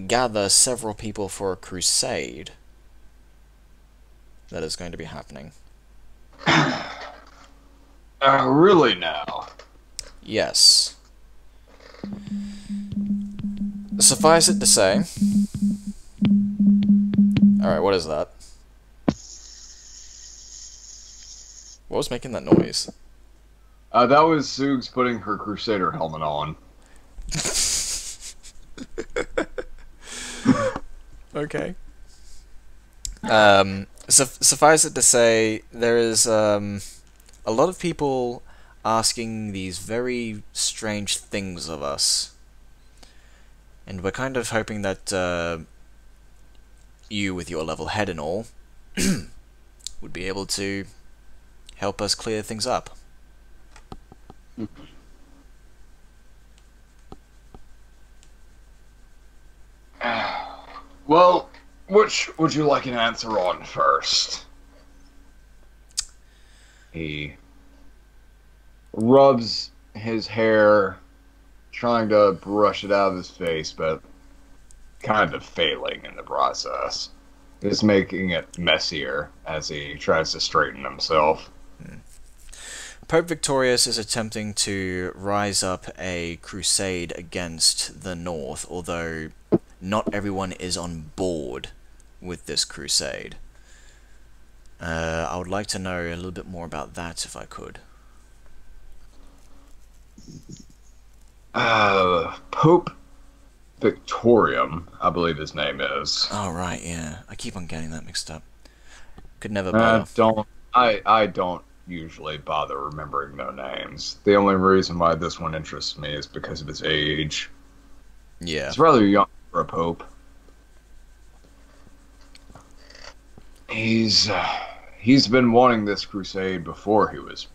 gather several people for a crusade that is going to be happening. Uh, really now? Yes. Suffice it to say. Alright, what is that? What was making that noise? Uh, that was Sugs putting her Crusader helmet on. okay. Um, su- suffice it to say, there is um, a lot of people asking these very strange things of us. And we're kind of hoping that uh, you, with your level head and all, would be able to help us clear things up. Well, which would you like an answer on first? He rubs his hair, trying to brush it out of his face, but kind of failing in the process. It's making it messier as he tries to straighten himself. Pope Victorious is attempting to rise up a crusade against the North, although not everyone is on board with this crusade. Uh, I would like to know a little bit more about that if I could. Uh, Pope Victorium, I believe his name is. Oh, right, yeah. I keep on getting that mixed up. Could never I bother. don't. I I don't usually bother remembering their names. The only reason why this one interests me is because of his age. Yeah. He's rather young for a pope. He's uh, he's been wanting this crusade before he was,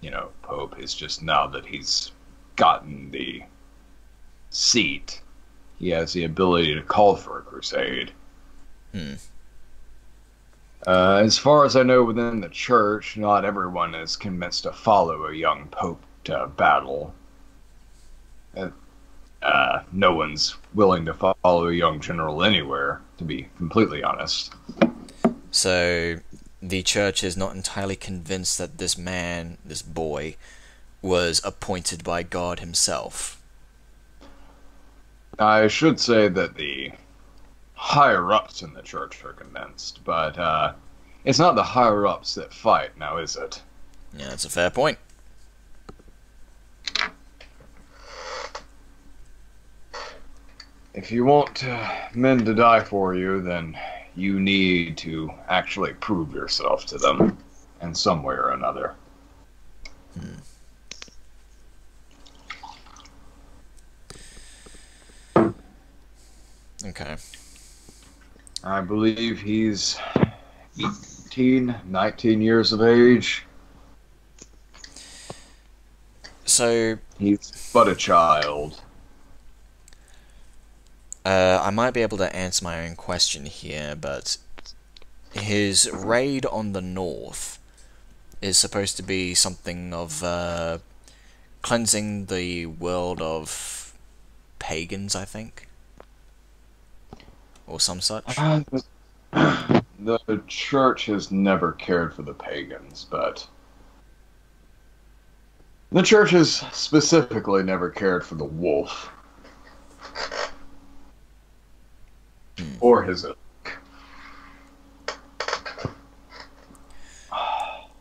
you know, pope. It's just now that he's gotten the seat, he has the ability to call for a crusade. Hmm. Uh, as far as I know, within the church, not everyone is convinced to follow a young pope to battle. Uh, no one's willing to follow a young general anywhere, to be completely honest. So, the church is not entirely convinced that this man, this boy, was appointed by God himself. I should say that the higher ups in the church are convinced, but uh, it's not the higher ups that fight, now is it? Yeah, that's a fair point. If you want uh, men to die for you, then you need to actually prove yourself to them in some way or another. Okay. I believe he's 18, 19 years of age. So, He's but a child. uh, I might be able to answer my own question here, but his raid on the north is supposed to be something of uh, cleansing the world of pagans, I think, or some such. Uh, the, the church has never cared for the pagans, but the church has specifically never cared for the wolf or his ilk.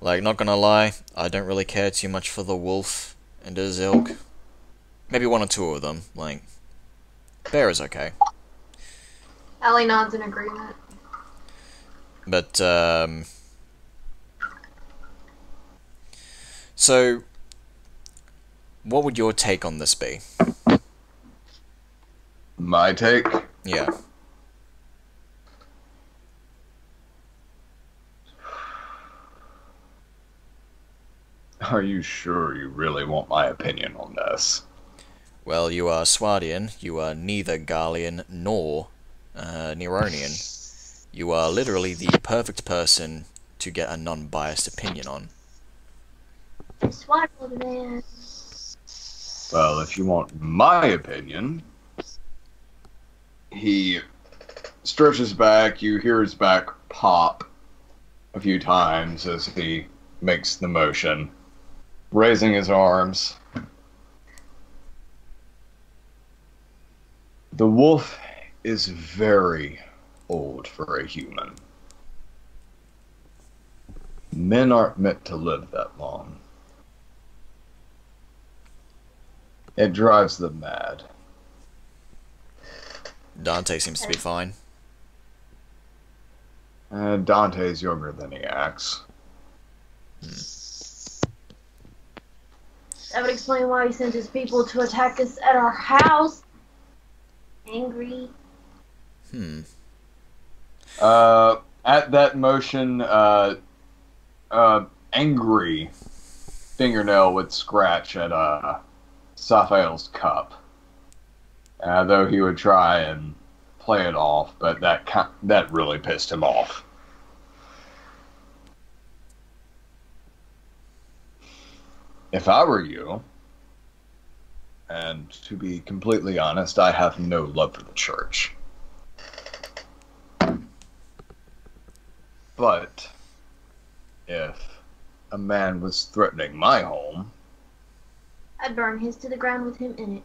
Like, not gonna lie, I don't really care too much for the wolf and his ilk. Maybe one or two of them. Like, bear is okay. Ellie nods in agreement. But, um. So, what would your take on this be? My take. Yeah. Are you sure you really want my opinion on this? Well, you are Swadian, you are neither Garlean nor uh, Neronian. You are literally the perfect person to get a non biased opinion on. Swaggle man. Well, if you want my opinion, he stretches back. You hear his back pop a few times as he makes the motion, raising his arms. The wolf is very old for a human. Men aren't meant to live that long. It drives them mad. Dante seems to be fine. Uh, Dante's younger than he acts. That would explain why he sent his people to attack us at our house. Angry. Hmm. Uh, at that motion, uh, uh, angry fingernail would scratch at uh, Saphael's cup. Uh, though he would try and play it off, but that that really pissed him off. If I were you, and to be completely honest, I have no love for the church. But if a man was threatening my home, I'd burn his to the ground with him in it.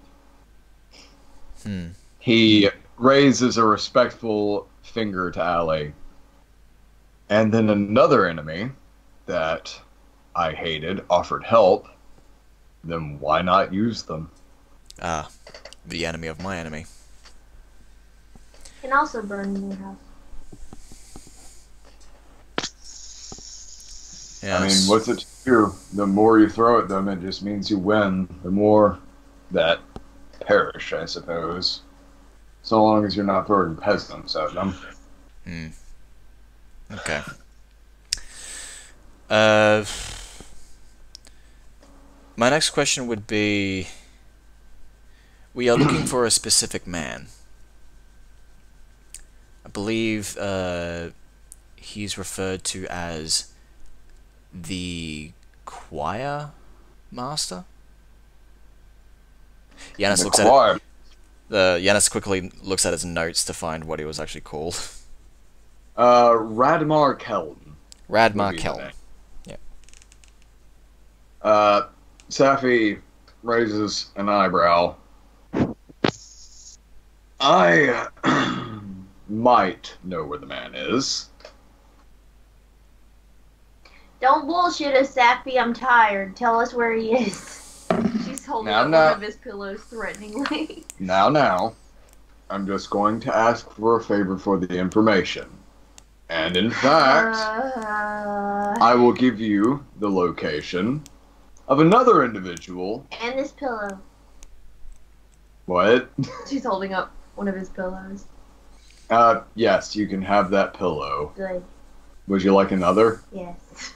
Hmm. he raises a respectful finger to Allie. And then another enemy that I hated offered help. Then why not use them? Ah, the enemy of my enemy. Can also burn in your house. Yes. I mean, what's it to? The more you throw at them, it just means you win. The more that perish, I suppose. So long as you're not throwing peasants at them. Hmm. Okay. Uh, my next question would be: We are looking for a specific man. I believe uh, he's referred to as the choir master. Giannis The looks at it. choir- Uh, Giannis quickly looks at his notes to find what he was actually called. Uh, Radmar Kelton. Radmar Kelm. Yep. Uh, Safi raises an eyebrow. I might know where the man is. Don't bullshit us, Sappy. I'm tired. Tell us where he is. She's holding Now, up now. one of his pillows threateningly. Now, now, I'm just going to ask for a favor for the information. And in fact, Uh, I will give you the location of another individual. and this pillow. What? She's holding up one of his pillows. Uh, yes, you can have that pillow. Good. Would you like another? Yes.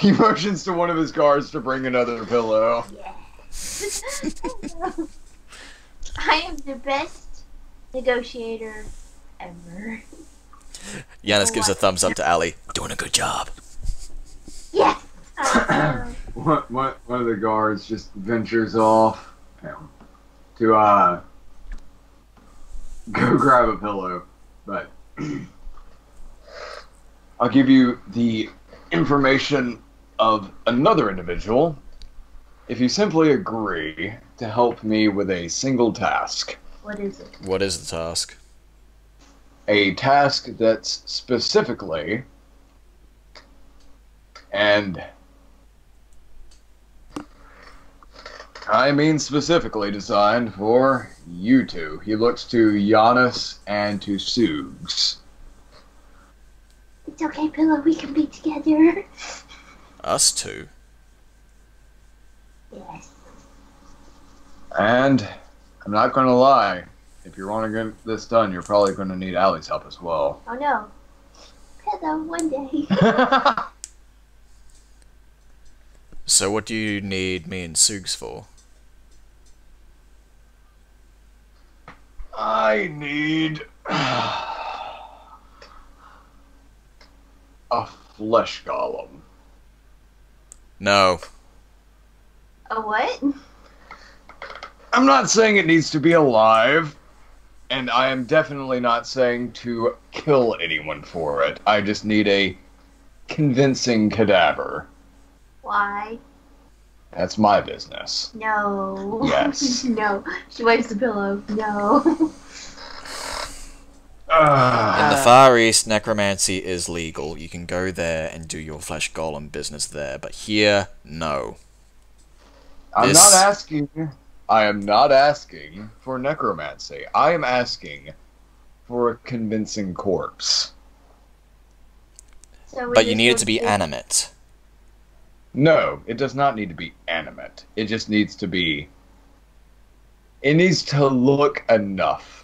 He motions to one of his guards to bring another pillow. Yes. I am the best negotiator ever. Giannis gives a thumbs up to Allie. Doing a good job. Yes. One, one, one of the guards just ventures off to uh go grab a pillow, but I'll give you the information of another individual if you simply agree to help me with a single task. what is it? What is the task? A task that's specifically and I mean specifically designed for you two. He looks to Giannis and to Sugs. It's okay, pillow. We can be together. Us two. Yes. And I'm not gonna lie, if you want to get this done, you're probably gonna need Allie's help as well. Oh no. Pillow. One day. So what do you need me and Sugs for? I need a flesh golem. No. A what? I'm not saying it needs to be alive, and I am definitely not saying to kill anyone for it. I just need a convincing cadaver. Why? That's my business. No. Yes. no. She wipes the pillow. No. In the uh, Far East, necromancy is legal. You can go there and do your flesh golem business there, but here, no. I'm This- not asking. I am not asking for necromancy. I am asking for a convincing corpse. So But you need it to be animate. No, it does not need to be animate. It just needs to be. It needs to look enough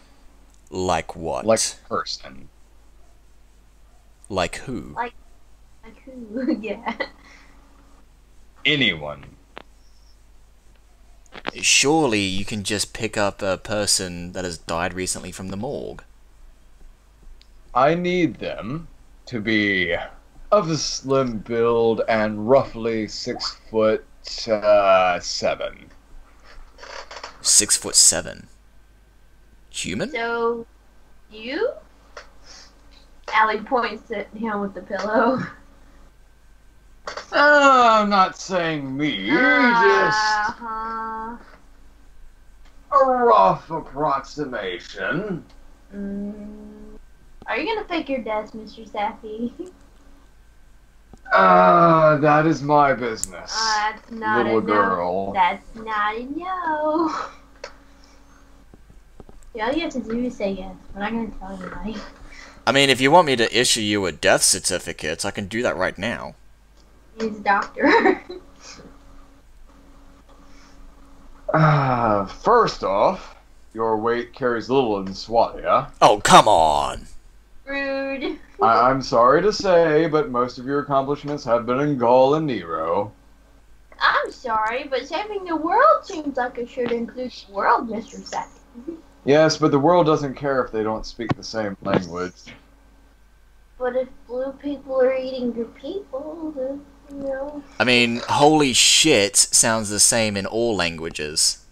Like what? like person. Like who? Like- Like who? yeah. Anyone. Surely you can just pick up a person that has died recently from the morgue. I need them to be of a slim build and roughly six foot uh, seven. Six foot seven. Human? So, you? Allie points at him with the pillow. Uh, I'm not saying me, just Uh-huh. a rough approximation. Mm. Are you gonna fake your death, Mr. Safi? Uh, that is my business. Uh, that's not Little a no. girl. That's not a no. Yeah, all you have to do is say yes. We're not gonna tell anybody. I mean, if you want me to issue you a death certificate, I can do that right now. He's a doctor. Uh, first off, your weight carries little in Swadia. Oh, come on! Rude. I- I'm sorry to say, but most of your accomplishments have been in Gaul and Nero. I'm sorry, but saving the world seems like it should include the world, Mr. Safi. Yes, but the world doesn't care if they don't speak the same language. But if blue people are eating your people, then, you know. I mean, holy shit sounds the same in all languages.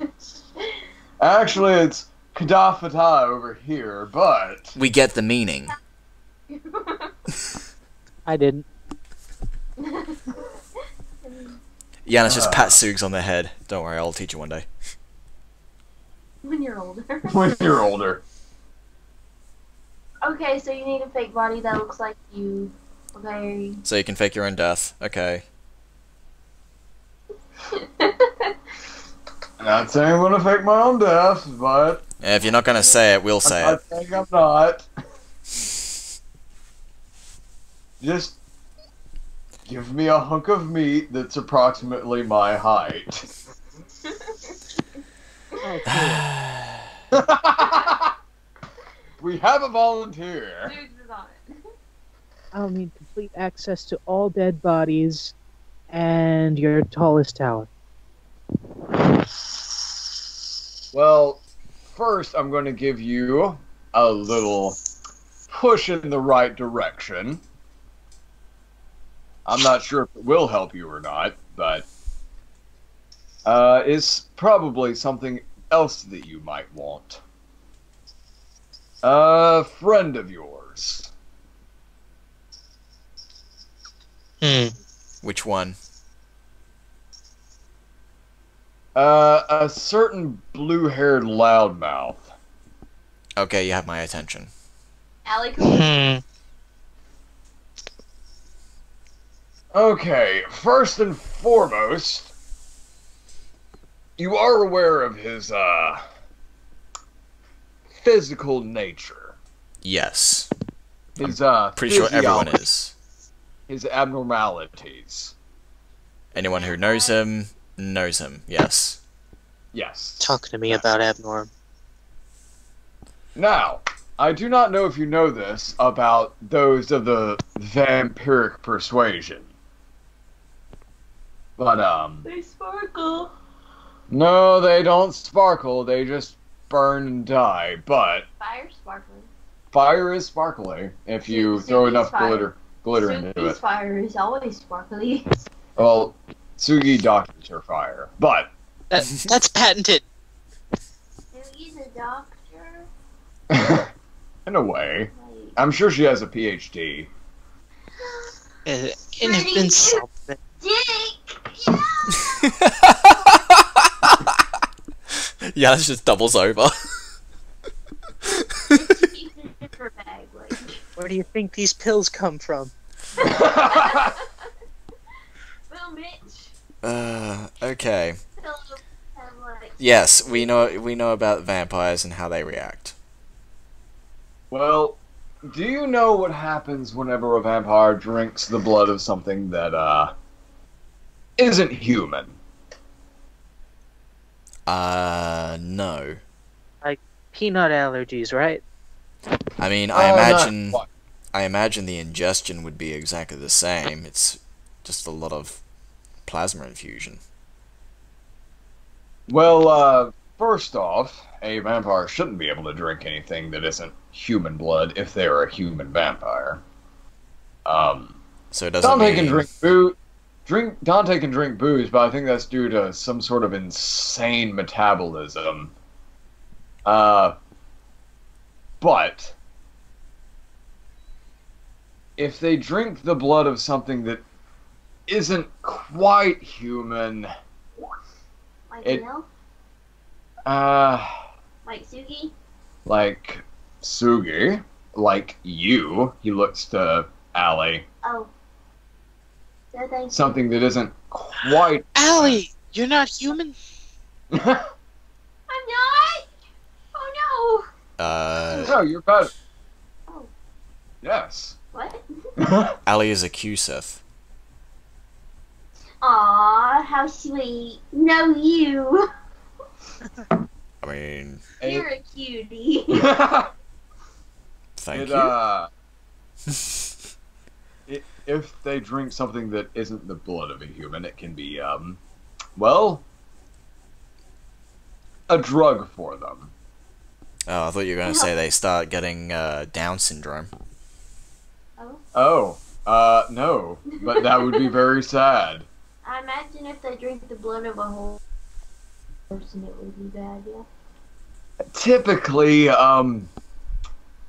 Actually, it's Kadafata over here, but We get the meaning. I didn't. Giannis just Uh. pat Sugs on the head. Don't worry, I'll teach you one day. When you're older. when you're older. okay, so you need a fake body that looks like you. Okay. So you can fake your own death. Okay. Not saying I'm gonna fake my own death, but If you're not gonna say it, we'll say not it. think I'm not. Just give me a hunk of meat that's approximately my height. Oh, we have a volunteer. Dudes is on it. I'll need complete access to all dead bodies and your tallest tower. Well, first I'm going to give you a little push in the right direction. I'm not sure if it will help you or not, but uh, it's probably something else that you might want. A friend of yours. Hmm. Which one? Uh, a certain blue-haired loudmouth. Okay, you have my attention. Allie, come Hmm. Okay, first and foremost, you are aware of his, uh, physical nature. Yes. His, uh, Pretty sure everyone is. His abnormalities. Anyone who knows him knows him. Yes. Yes. Talk to me about abnorm. Now, I do not know if you know this about those of the vampiric persuasion. But, um, They sparkle. No, they don't sparkle, they just burn and die. But Fire sparkling. fire is sparkly if you Suki's throw enough fire. glitter glitter into Suki's it. fire is always sparkly. Well, Sugi doctors her fire. But That, that's patented. So he's a doctor. In a way. Like, I'm sure she has a PhD. It Uh, in, been something. Dick. Yeah. Yeah, this just doubles over. Keep it in her bag, like. Where do you think these pills come from? Well, Mitch. uh, okay. Pillows have like. Yes, we know we know about vampires and how they react. well, do you know what happens whenever a vampire drinks the blood of something that, uh, isn't human? Uh, no. Like peanut allergies, right? I mean, I not imagine quite. I imagine the ingestion would be exactly the same. It's just a lot of plasma infusion. Well, uh, first off, a vampire shouldn't be able to drink anything that isn't human blood if they're a human vampire. Um, So it doesn't Dante mean they can drink booze. Drink Dante can drink booze, but I think that's due to some sort of insane metabolism. Uh, but if they drink the blood of something that isn't quite human, Like It- Neil? uh, Like Sugi? like Sugi, like you, he looks to Allie, Oh. So thank something that isn't quite. Allie, you're not human. I'm not! Oh no. uh, no, you're better. Oh. Yes. What? Allie is a Q-Sith. Aw, how sweet. No, you. I mean, You're a cutie. thank it, you. uh, i if they drink something that isn't the blood of a human, it can be, um, well, a drug for them. oh, I thought you were going to say they start getting uh, Down syndrome. oh. Oh, uh, no, but that would be very sad. I imagine if they drink the blood of a whole person, it would be bad, yeah. Typically, um,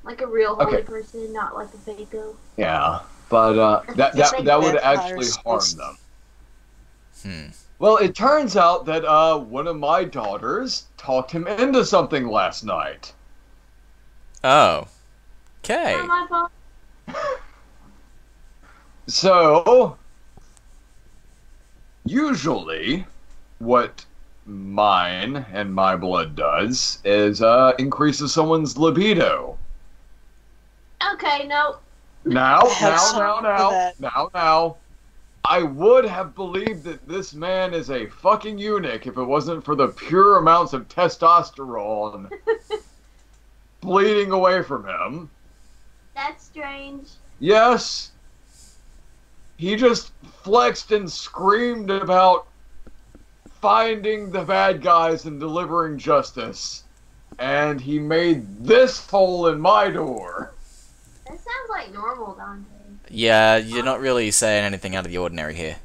Like a real holy Okay. person, not like a fakeo. yeah, but uh, that that like that would actually harm them. Hmm. Well, it turns out that uh, one of my daughters talked him into something last night. Oh. Okay. Not my fault. So, usually, what mine and my blood does is uh, increases someone's libido. Okay, no. Now, now, now, now, now, now. I would have believed that this man is a fucking eunuch if it wasn't for the pure amounts of testosterone bleeding away from him. That's strange. Yes. He just flexed and screamed about finding the bad guys and delivering justice. And he made this hole in my door. That sounds like normal, Dante. Yeah, you're not really saying anything out of the ordinary here.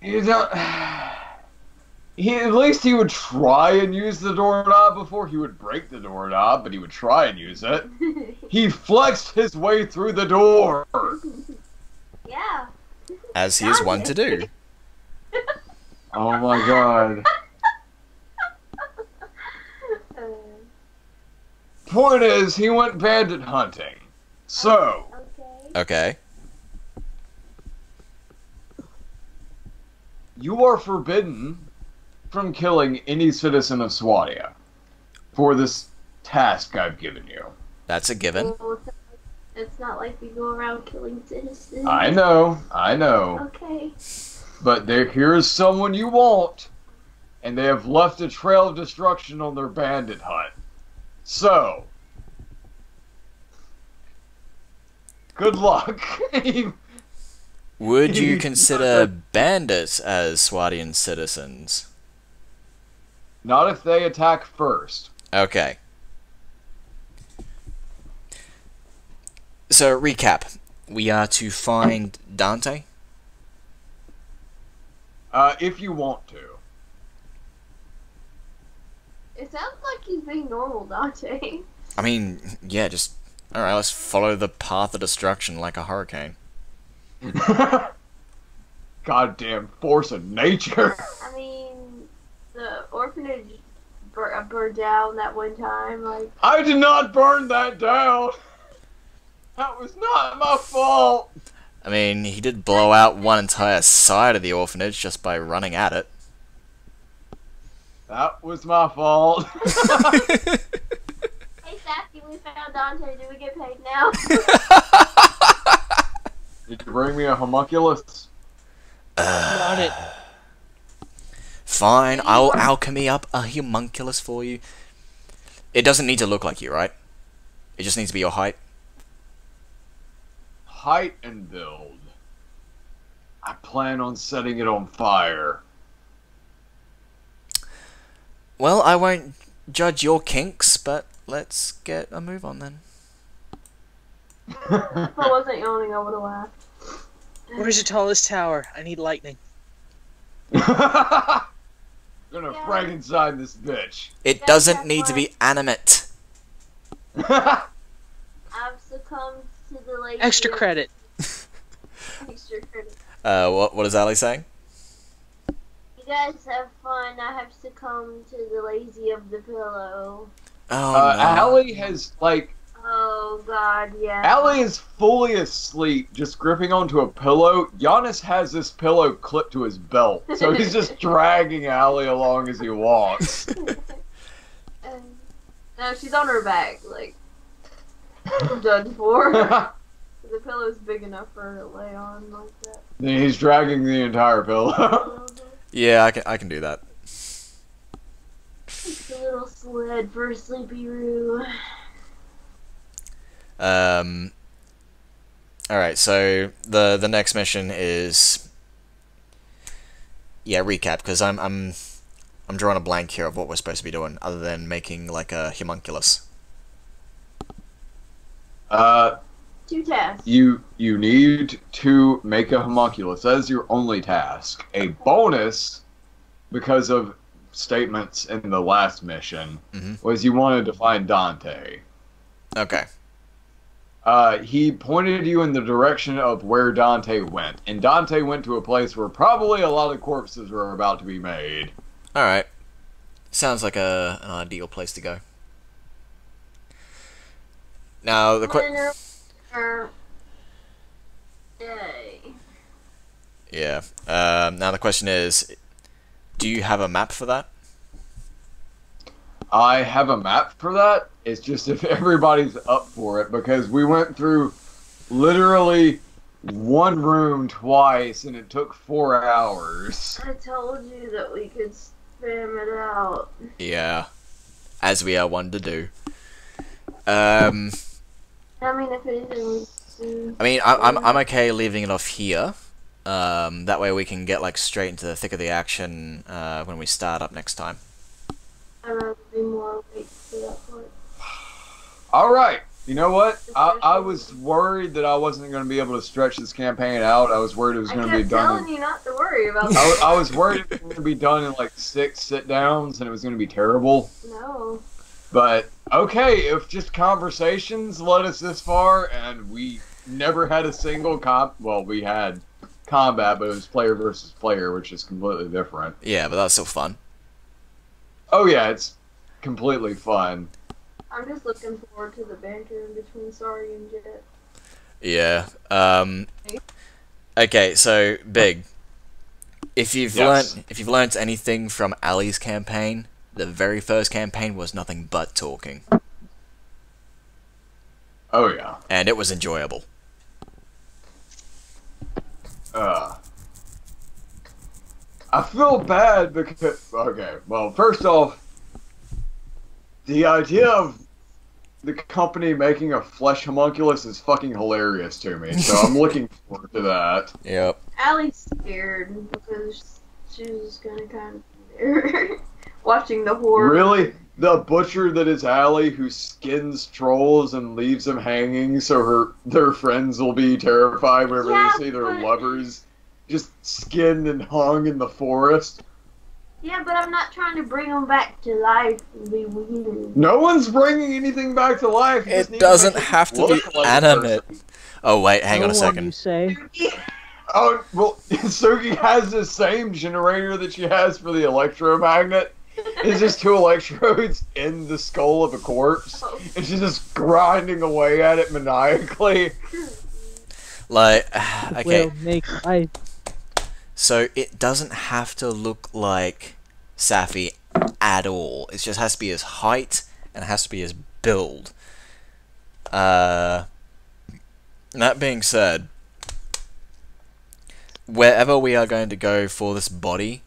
You don't. He, at least he would try and use the doorknob before he would break the doorknob, but he would try and use it. He flexed his way through the door. yeah. As he is one to do. Oh my god. Uh, Point is, he went bandit hunting. So, okay. Okay. you are forbidden from killing any citizen of Swadia for this task I've given you. That's a given. It's not- It's not like we go around killing citizens. I know, I know. Okay. But there, here's someone you want, and they have left a trail of destruction on their bandit hunt. So, good luck. Would you consider bandits as Swadian citizens? Not if they attack first. Okay. So, recap. we are to find Dante. Uh, if you want to. It sounds like he's being normal, Dante. I mean, yeah, just all right. Let's follow the path of destruction like a hurricane. Goddamn force of nature. I mean, the orphanage bur- uh, burned down that one time. Like, I did not burn that down. That was not my fault. I mean, he did blow out one entire side of the orphanage just by running at it. That was my fault. hey, Sasky, we found Dante. Do we get paid now? Did you bring me a homunculus? Not it. Fine, I'll alchemy up a homunculus for you. It doesn't need to look like you, right? It just needs to be your height. Height and build. I plan on setting it on fire. Well, I won't judge your kinks, but let's get a move on then. if I wasn't yawning, I would have laughed. Where's your tallest tower? I need lightning. Gonna Yeah. Frankenstein this bitch. It Yeah, doesn't that's need to be animate. I've succumbed to the lazy. Extra credit. Extra credit. Uh, what what is Allie saying? You guys have fun. I have succumbed to the lazy of the pillow. Oh uh, no. Allie has like Oh God, yeah. Allie is fully asleep, just gripping onto a pillow. Giannis has this pillow clipped to his belt, so he's just dragging Allie along as he walks. And- no, she's on her back, like done for. the pillow's big enough for her to lay on like that. He's dragging the entire pillow. Yeah, I can I can do that. It's a little sled for Sleepy Roo. Um. All right, so the the next mission is yeah recap because I'm I'm I'm drawing a blank here of what we're supposed to be doing other than making like a homunculus. uh, Two tasks. you you need to make a homunculus. That is your only task. A bonus, because of statements in the last mission, Mhm. was you wanted to find Dante. Okay. Uh, he pointed you in the direction of where Dante went, and Dante went to a place where probably a lot of corpses were about to be made. All right. Sounds like a an ideal place to go. Now the que- Winner. Yay. yeah. Um, now the question is, do you have a map for that? I have a map for that. It's just if everybody's up for it because we went through literally one room twice and it took four hours. I told you that we could spam it out. Yeah. As we are one to do. Um. I mean, if anything. I mean, I, I'm I'm okay leaving it off here. Um, that way we can get like straight into the thick of the action uh, when we start up next time. I'd rather be more awake for that part. All right. You know what? I, I was worried that I wasn't going to be able to stretch this campaign out. I was worried it was going to be done. kept done. telling In, you not to worry about I. I was worried it was going to be done in like six sit downs and it was going to be terrible. No. But okay, if just conversations led us this far and we never had a single comp, well, we had combat, but it was player versus player, which is completely different. Yeah, but that's still fun. Oh yeah, it's completely fun. I'm just looking forward to the banter in between Sari and Jet. Yeah. Um. Okay, so big. If you've Yes. learned if you've learned anything from Allie's campaign, the very first campaign was nothing but talking, Oh yeah. and it was enjoyable. Uh, I feel bad because okay, well, first off, the idea of the company making a flesh homunculus is fucking hilarious to me. So I'm looking forward to that. Yep. Allie's scared because she's gonna kind of be there watching the horror. Really? the butcher that is Allie who skins trolls and leaves them hanging so her their friends will be terrified whenever Yeah, they see their but- lovers just skinned and hung in the forest. Yeah, but I'm not trying to bring them back to life. Be weird. No one's bringing anything back to life. You It doesn't make it have to be look like animate. Oh wait, hang on a second. You say? Oh well, Suki has the same generator that she has for the electromagnet. It's just two electrodes in the skull of a corpse, Oh, and she's just grinding away at it maniacally. Like, okay, Will make I so it doesn't have to look like Safi at all. It just has to be his height and it has to be his build. Uh, that being said, wherever we are going to go for this body,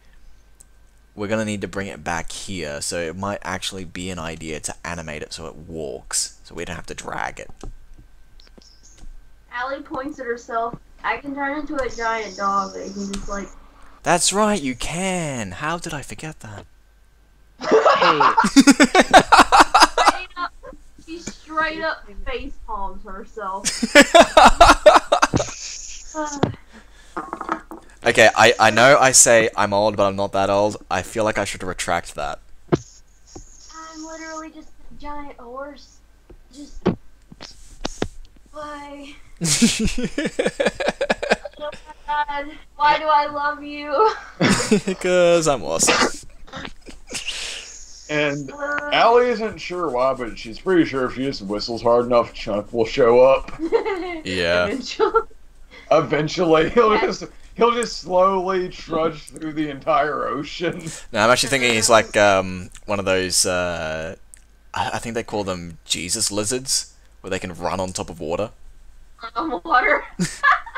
we're going to need to bring it back here. So it might actually be an idea to animate it so it walks, so we don't have to drag it. Allie points at herself. I can turn into a giant dog that can just like. That's right, you can. How did I forget that? hey up, she straight up face palms herself. Uh, Okay, I, I know I say I'm old, but I'm not that old. I feel like I should retract that. I'm literally just a giant horse. Just. Why? Oh my god. Why do I love you? Because I'm awesome. And Uh, Allie isn't sure why, but she's pretty sure if she just whistles hard enough, Chunk will show up. Yeah. Eventually. Eventually, he'll just he'll just slowly trudge through the entire ocean. No, I'm actually thinking he's like um, one of those. Uh, I, I think they call them Jesus lizards, where they can run on top of water. On water.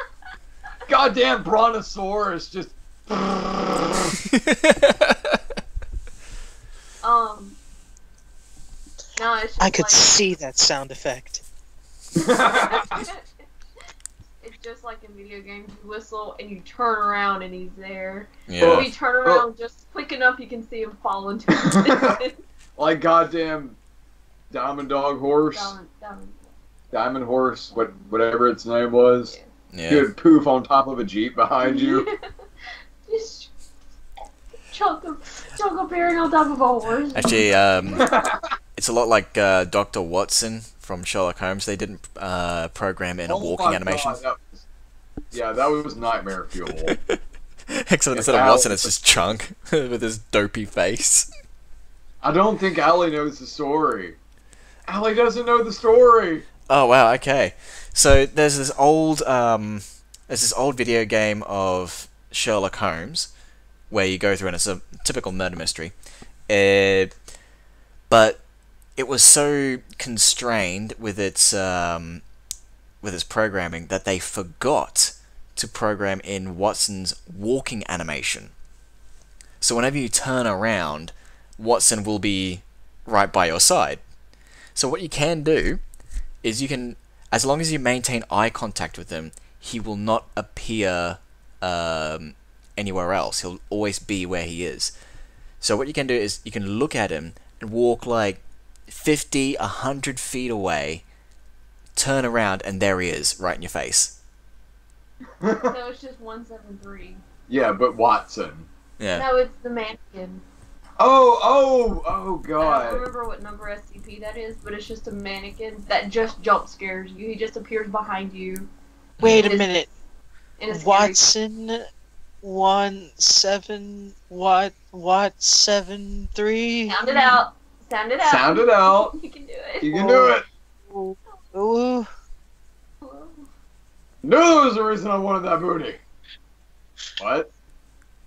Goddamn brontosaurus just. Um. No, it's just I could like, see that sound effect. It's just like in video games. You whistle and you turn around and he's there. yeah. If you turn around just quick enough, you can see him fall into it. like goddamn diamond dog horse, down, down. diamond horse, what whatever its name was. Yeah. He would poof on top of a jeep behind you. just chunk of chunk of bearing on top of a horse. Actually, um, it's a lot like uh, Doctor Watson from Sherlock Holmes. They didn't uh, program in a Oh walking animation. God, that was- yeah, that was nightmare fuel. Except instead of Watson, it's just Chunk with his dopey face. I don't think Allie knows the story. Allie doesn't know the story. Oh wow, okay. So there's this old um there's this old video game of Sherlock Holmes where you go through and it's a typical murder mystery. Uh, but it was so constrained with its um with its programming that they forgot to program in Watson's walking animation. So whenever you turn around, Watson will be right by your side. So what you can do is you can, as long as you maintain eye contact with him, he will not appear um, anywhere else. He'll always be where he is. So what you can do is you can look at him and walk like 50, 100 feet away, turn around, and there he is, right in your face. No, it's just one seven three. Yeah, but Watson. Yeah. No, it's the mannequin. Oh, oh, oh, God. I don't remember what number SCP that is, but it's just a mannequin that just jump scares you. He just appears behind you. Wait a minute. In a scary- Watson one seven what what seven three Sound it out. Sound it out. Sound it out. You can do it. You can do it. Ooh, Knew there was a reason I wanted that booty. What?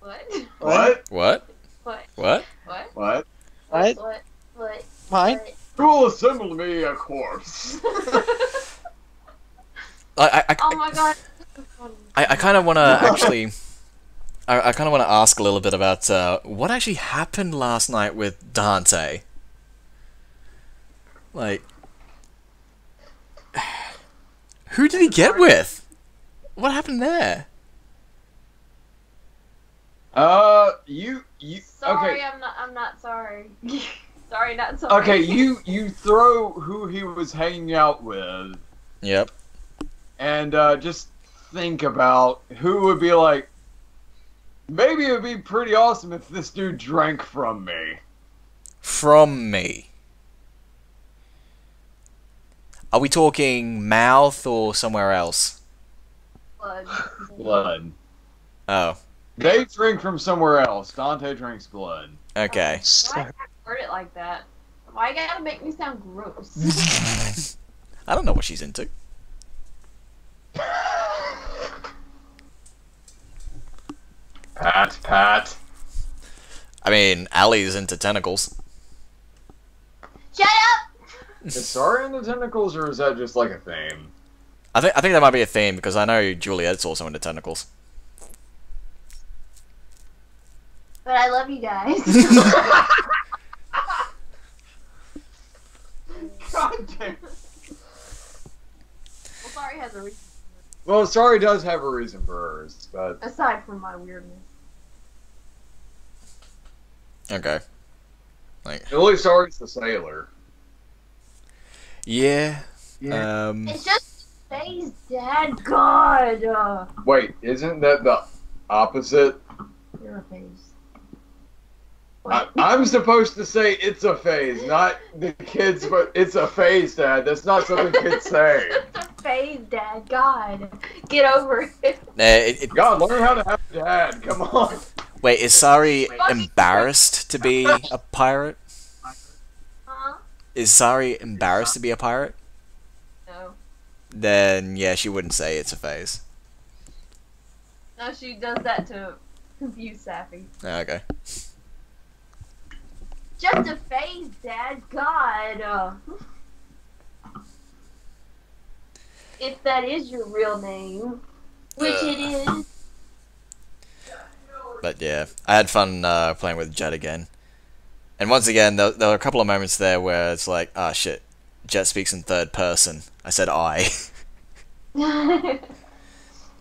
What? What? What? What? What? What? What? What? What? What? Mine? Who will assemble me a corpse? I, I, I, oh my god. I, I kind of want to actually. I, I kind of want to ask a little bit about uh, what actually happened last night with Dante. Like, who did he get with? What happened there? Uh, you, you. Sorry, Okay. I'm not. I'm not sorry. Sorry, not sorry. Okay, you you throw who he was hanging out with, Yep. and uh, just think about who would be like. Maybe it would be pretty awesome if this dude drank from me. From me. Are we talking mouth or somewhere else? Blood. Blood. Oh, They drink from somewhere else. Dante drinks blood. okay. Why Sorry. gotta word it like that? Why you gotta make me sound gross? I don't know what she's into. Pat, Pat. I mean, Allie's into tentacles. Shut up! Is Sari in the tentacles, or is that just like a theme? I think I think that might be a theme because I know Juliet's also into tentacles. But I love you guys. God damn. well, Sari has a reason Well, Sari does have a reason for hers, but aside from my weirdness. Okay. Like, at least Sari's the sailor. yeah. Um. It's just face, Dad. God, uh, Wait, isn't that the opposite? you're a face. I, I'm supposed to say it's a phase, not the kids, but it's a phase, Dad. That's not something kids say. It's a phase, Dad. God, get over it. uh, it, it, God, learn how to have a dad. Come on. wait, is Sari embarrassed to be a pirate? Huh? Is Sari embarrassed to be a pirate? No. Then yeah, she wouldn't say it's a phase. No, she does that to confuse Sappy. Okay. Just a phase, Dad. God. Uh, if that is your real name, which it is. But yeah, I had fun uh, playing with Jet again. And once again, there, there were a couple of moments there where it's like, ah, shit, Jet speaks in third person. I said I. I'm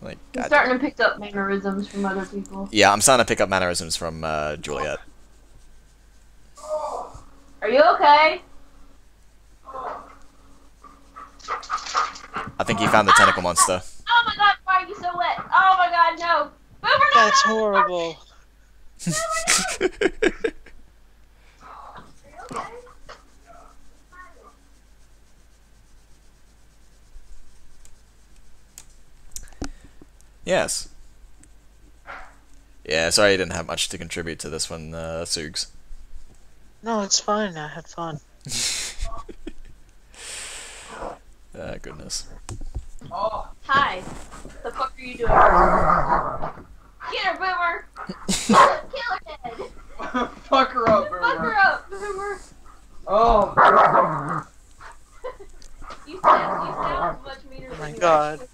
like, starting to pick up mannerisms from other people. yeah, I'm starting to pick up mannerisms from uh, Juliet. Are you okay? I think he found the tentacle monster. Oh my god, why are you so wet? Oh my god, no. Boomer, no, That's no, no, no. Yes. Yeah, sorry I didn't have much to contribute to this one, uh, Sugs. No, it's fine. I had fun. Ah, goodness. Oh, Hi. The fuck are you doing? Get her, Boomer. Kill her dead. Fuck her up, Boomer! Fuck her up, Boomer. Oh. You sound, you sound much meaner Oh than my you God.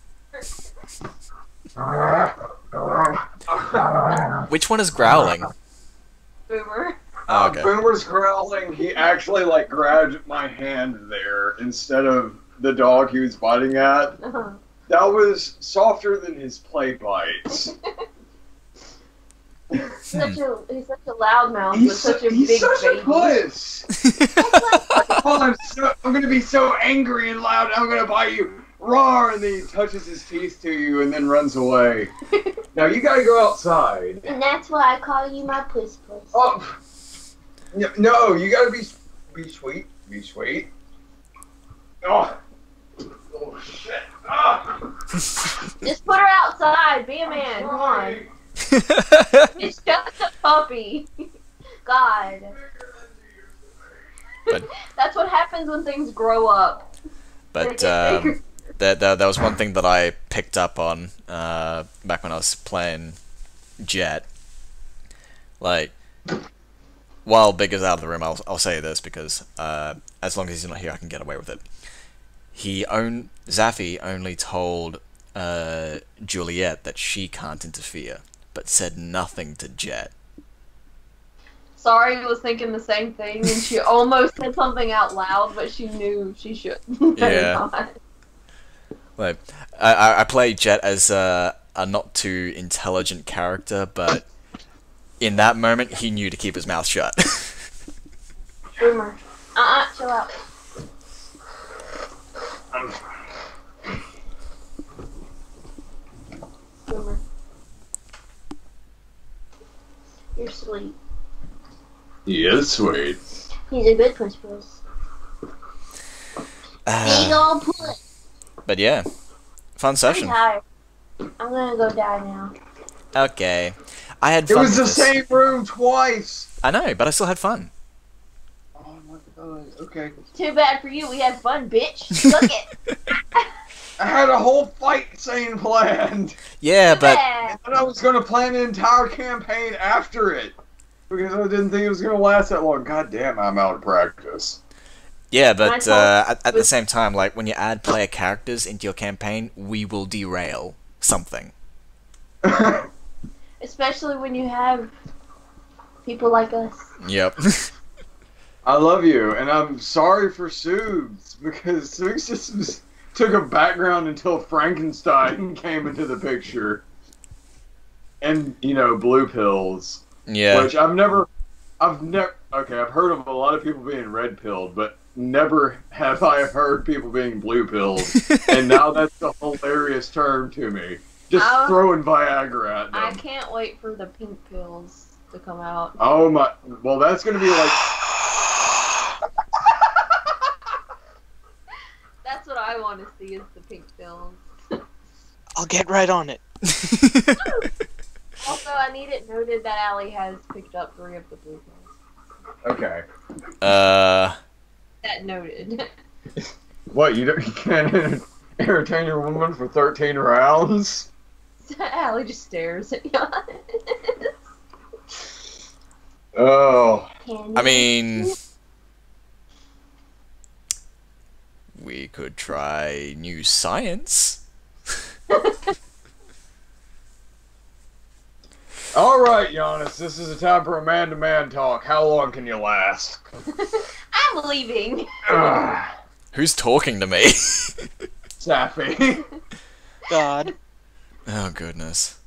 Which one is growling? Boomer. Oh, okay. Boomer's growling. He actually like grabbed my hand there instead of the dog he was biting at. Uh-huh. That was softer than his play bites. such a he's such a loudmouth with such a he's big such baby. a puss. oh, I'm, so, I'm gonna be so angry and loud. I'm gonna bite you. Roar! And then he touches his teeth to you and then runs away. now you gotta go outside. and that's why I call you my puss puss. Oh, no, no, you gotta be be sweet. Be sweet. Oh, oh shit. Ah. Just put her outside. Be a man. Come on. It's just a puppy. God. But- That's what happens when things grow up. But um, bigger. There, there, there was one thing that I picked up on uh, back when I was playing Jet. Like, while Big is out of the room, I'll, I'll say this because uh, as long as he's not here, I can get away with it. He own Zaffy only told uh, Juliet that she can't interfere, but said nothing to Jet. Sorry, I was thinking the same thing, and she almost said something out loud, but she knew she shouldn't. Yeah. Not. Like, I, I, I play Jet as a, a not too intelligent character, but in that moment, he knew to keep his mouth shut. Boomer. Uh-uh, chill out. Boomer. You're sweet. He is sweet. He's a good puss puss. Big Uh, old puss. But yeah, fun I'm session. tired. I'm gonna go die now. Okay, I had It was the this. same room twice. I know, but I still had fun. Oh my god. Okay. Too bad for you. We had fun, bitch. Look it. I had a whole fight scene planned, Yeah, Too but bad. and I was gonna plan an entire campaign after it because I didn't think it was gonna last that long. God damn, I'm out of practice. Yeah, but uh, at, at the same time, like when you add player characters into your campaign, we will derail something. Especially when you have people like us. Yep. I love you, and I'm sorry for Sugs because Sugs just was, took a background until Frankenstein came into the picture, and you know, blue pills, yeah. which I've never, I've never. Okay, I've heard of a lot of people being red pilled, but never have I heard people being blue pilled, and now that's a hilarious term to me. Just Uh, throwing Viagra at I can't wait for the pink pills to come out. Oh my! Well, that's gonna be like. That's what I want to see is the pink pills. I'll get right on it. Also, I need it noted that Allie has picked up three of the blue pills. Okay. uh, That noted. What you don't you can't entertain your woman for thirteen rounds? Allie just stares at you. Oh, I mean, we could try new science. all right, Giannis. This is a time for a man-to-man talk. How long can you last? I'm leaving. Ugh, Who's talking to me? Sappy. God. oh goodness.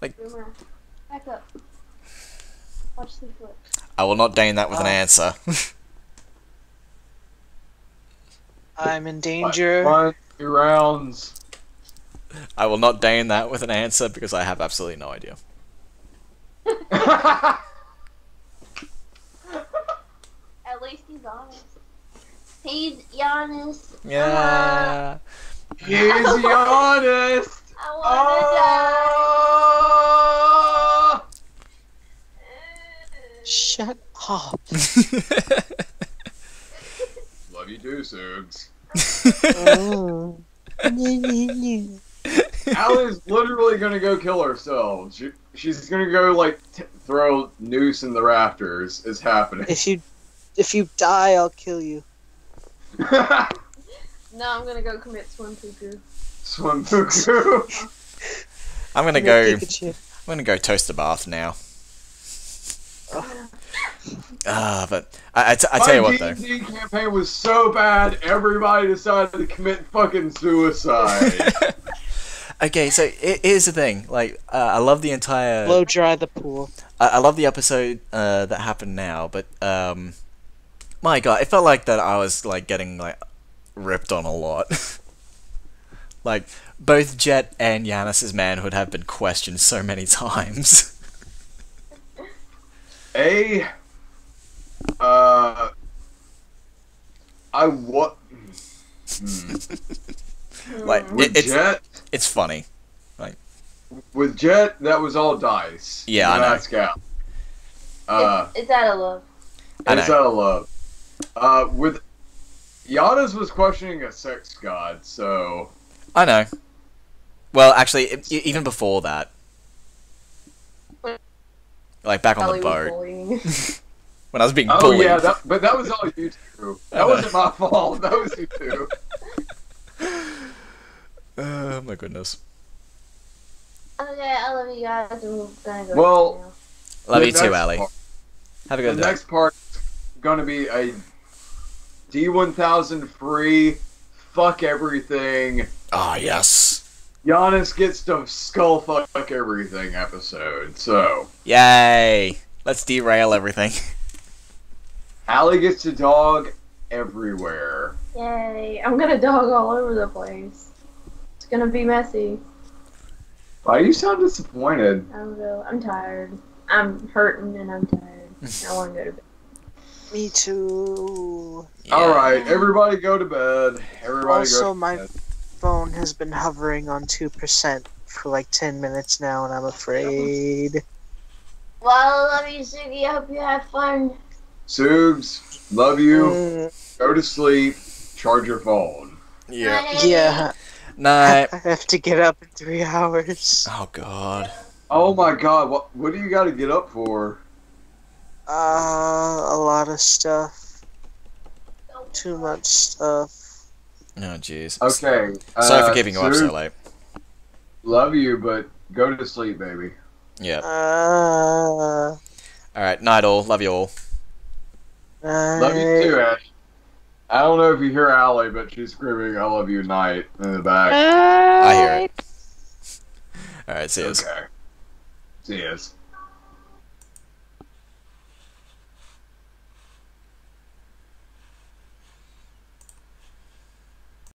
Boomer, back up. Watch the flips. I will not deign that with an Oh. answer. I'm in danger. One, rounds. I will not deign that with an answer because I have absolutely no idea. At least he's honest. He's Giannis. Yeah. He's Giannis. I wanna Oh! die. Shut up. Love you too, Sugs. Oh. Allie's literally gonna go kill herself. She, she's gonna go like t- throw noose in the rafters. Is happening. if you if you die, I'll kill you. No, I'm gonna go commit swim poo Swim Fuku. I'm gonna I'm go. a I'm gonna go toast a bath now. Ah, but I, I, t- I tell you what though. My campaign was so bad, everybody decided to commit fucking suicide. Okay, so i here's the thing. Like, uh, I love the entire. Blow dry the pool. I, I love the episode uh, that happened now, but um, my god, it felt like that I was like getting like ripped on a lot. like both Jet and Giannis's manhood have been questioned so many times. A, uh, I what? Hmm. like poo. it, With it's Jet, it's funny. Like with Jet, that was all dice. Yeah, I know. That's out. Uh, it's, it's out of love. I it's know. out of love. Uh, with Giannis was questioning a sex god, so I know. Well, actually, e- even before that, like back on the boat when I was being oh bullied. yeah, that, but that was all you two. That wasn't my fault. That was you two. Oh my goodness. okay, I love you guys. I'm gonna go. Well, now. Love you too, next Allie. part- Have a The good day. The next part is gonna be a D1000 free. Fuck everything. Oh yes. Giannis gets to skull fuck everything episode. So Yay! Let's derail everything. Allie gets to dog everywhere. Yay! I'm gonna dog all over the place. It's gonna be messy. Why you sound disappointed? I don't know. I'm tired. I'm hurting and I'm tired. I want to go to bed. Me too. Yeah. All right, everybody go to bed. Everybody Also, go to my- bed. Phone has been hovering on 2% for like 10 minutes now, and I'm afraid. Well, I love you, Sugi. I hope you have fun. Sugs, love you. Mm, Go to sleep. Charge your phone. Yeah. yeah, Night. I have to get up in three hours. Oh God. Oh my God, what what do you got to get up for? Uh, a lot of stuff. Too much stuff. Oh jeez. Okay. Sorry uh, for keeping you up so late. Love you, but go to sleep, baby. Yeah. Uh, All right. Night all. Love you all. Love you too, Ash. I don't know if you hear Allie, but she's screaming "I love you" night in the back. I hear it. All right. See you. Okay. See yous.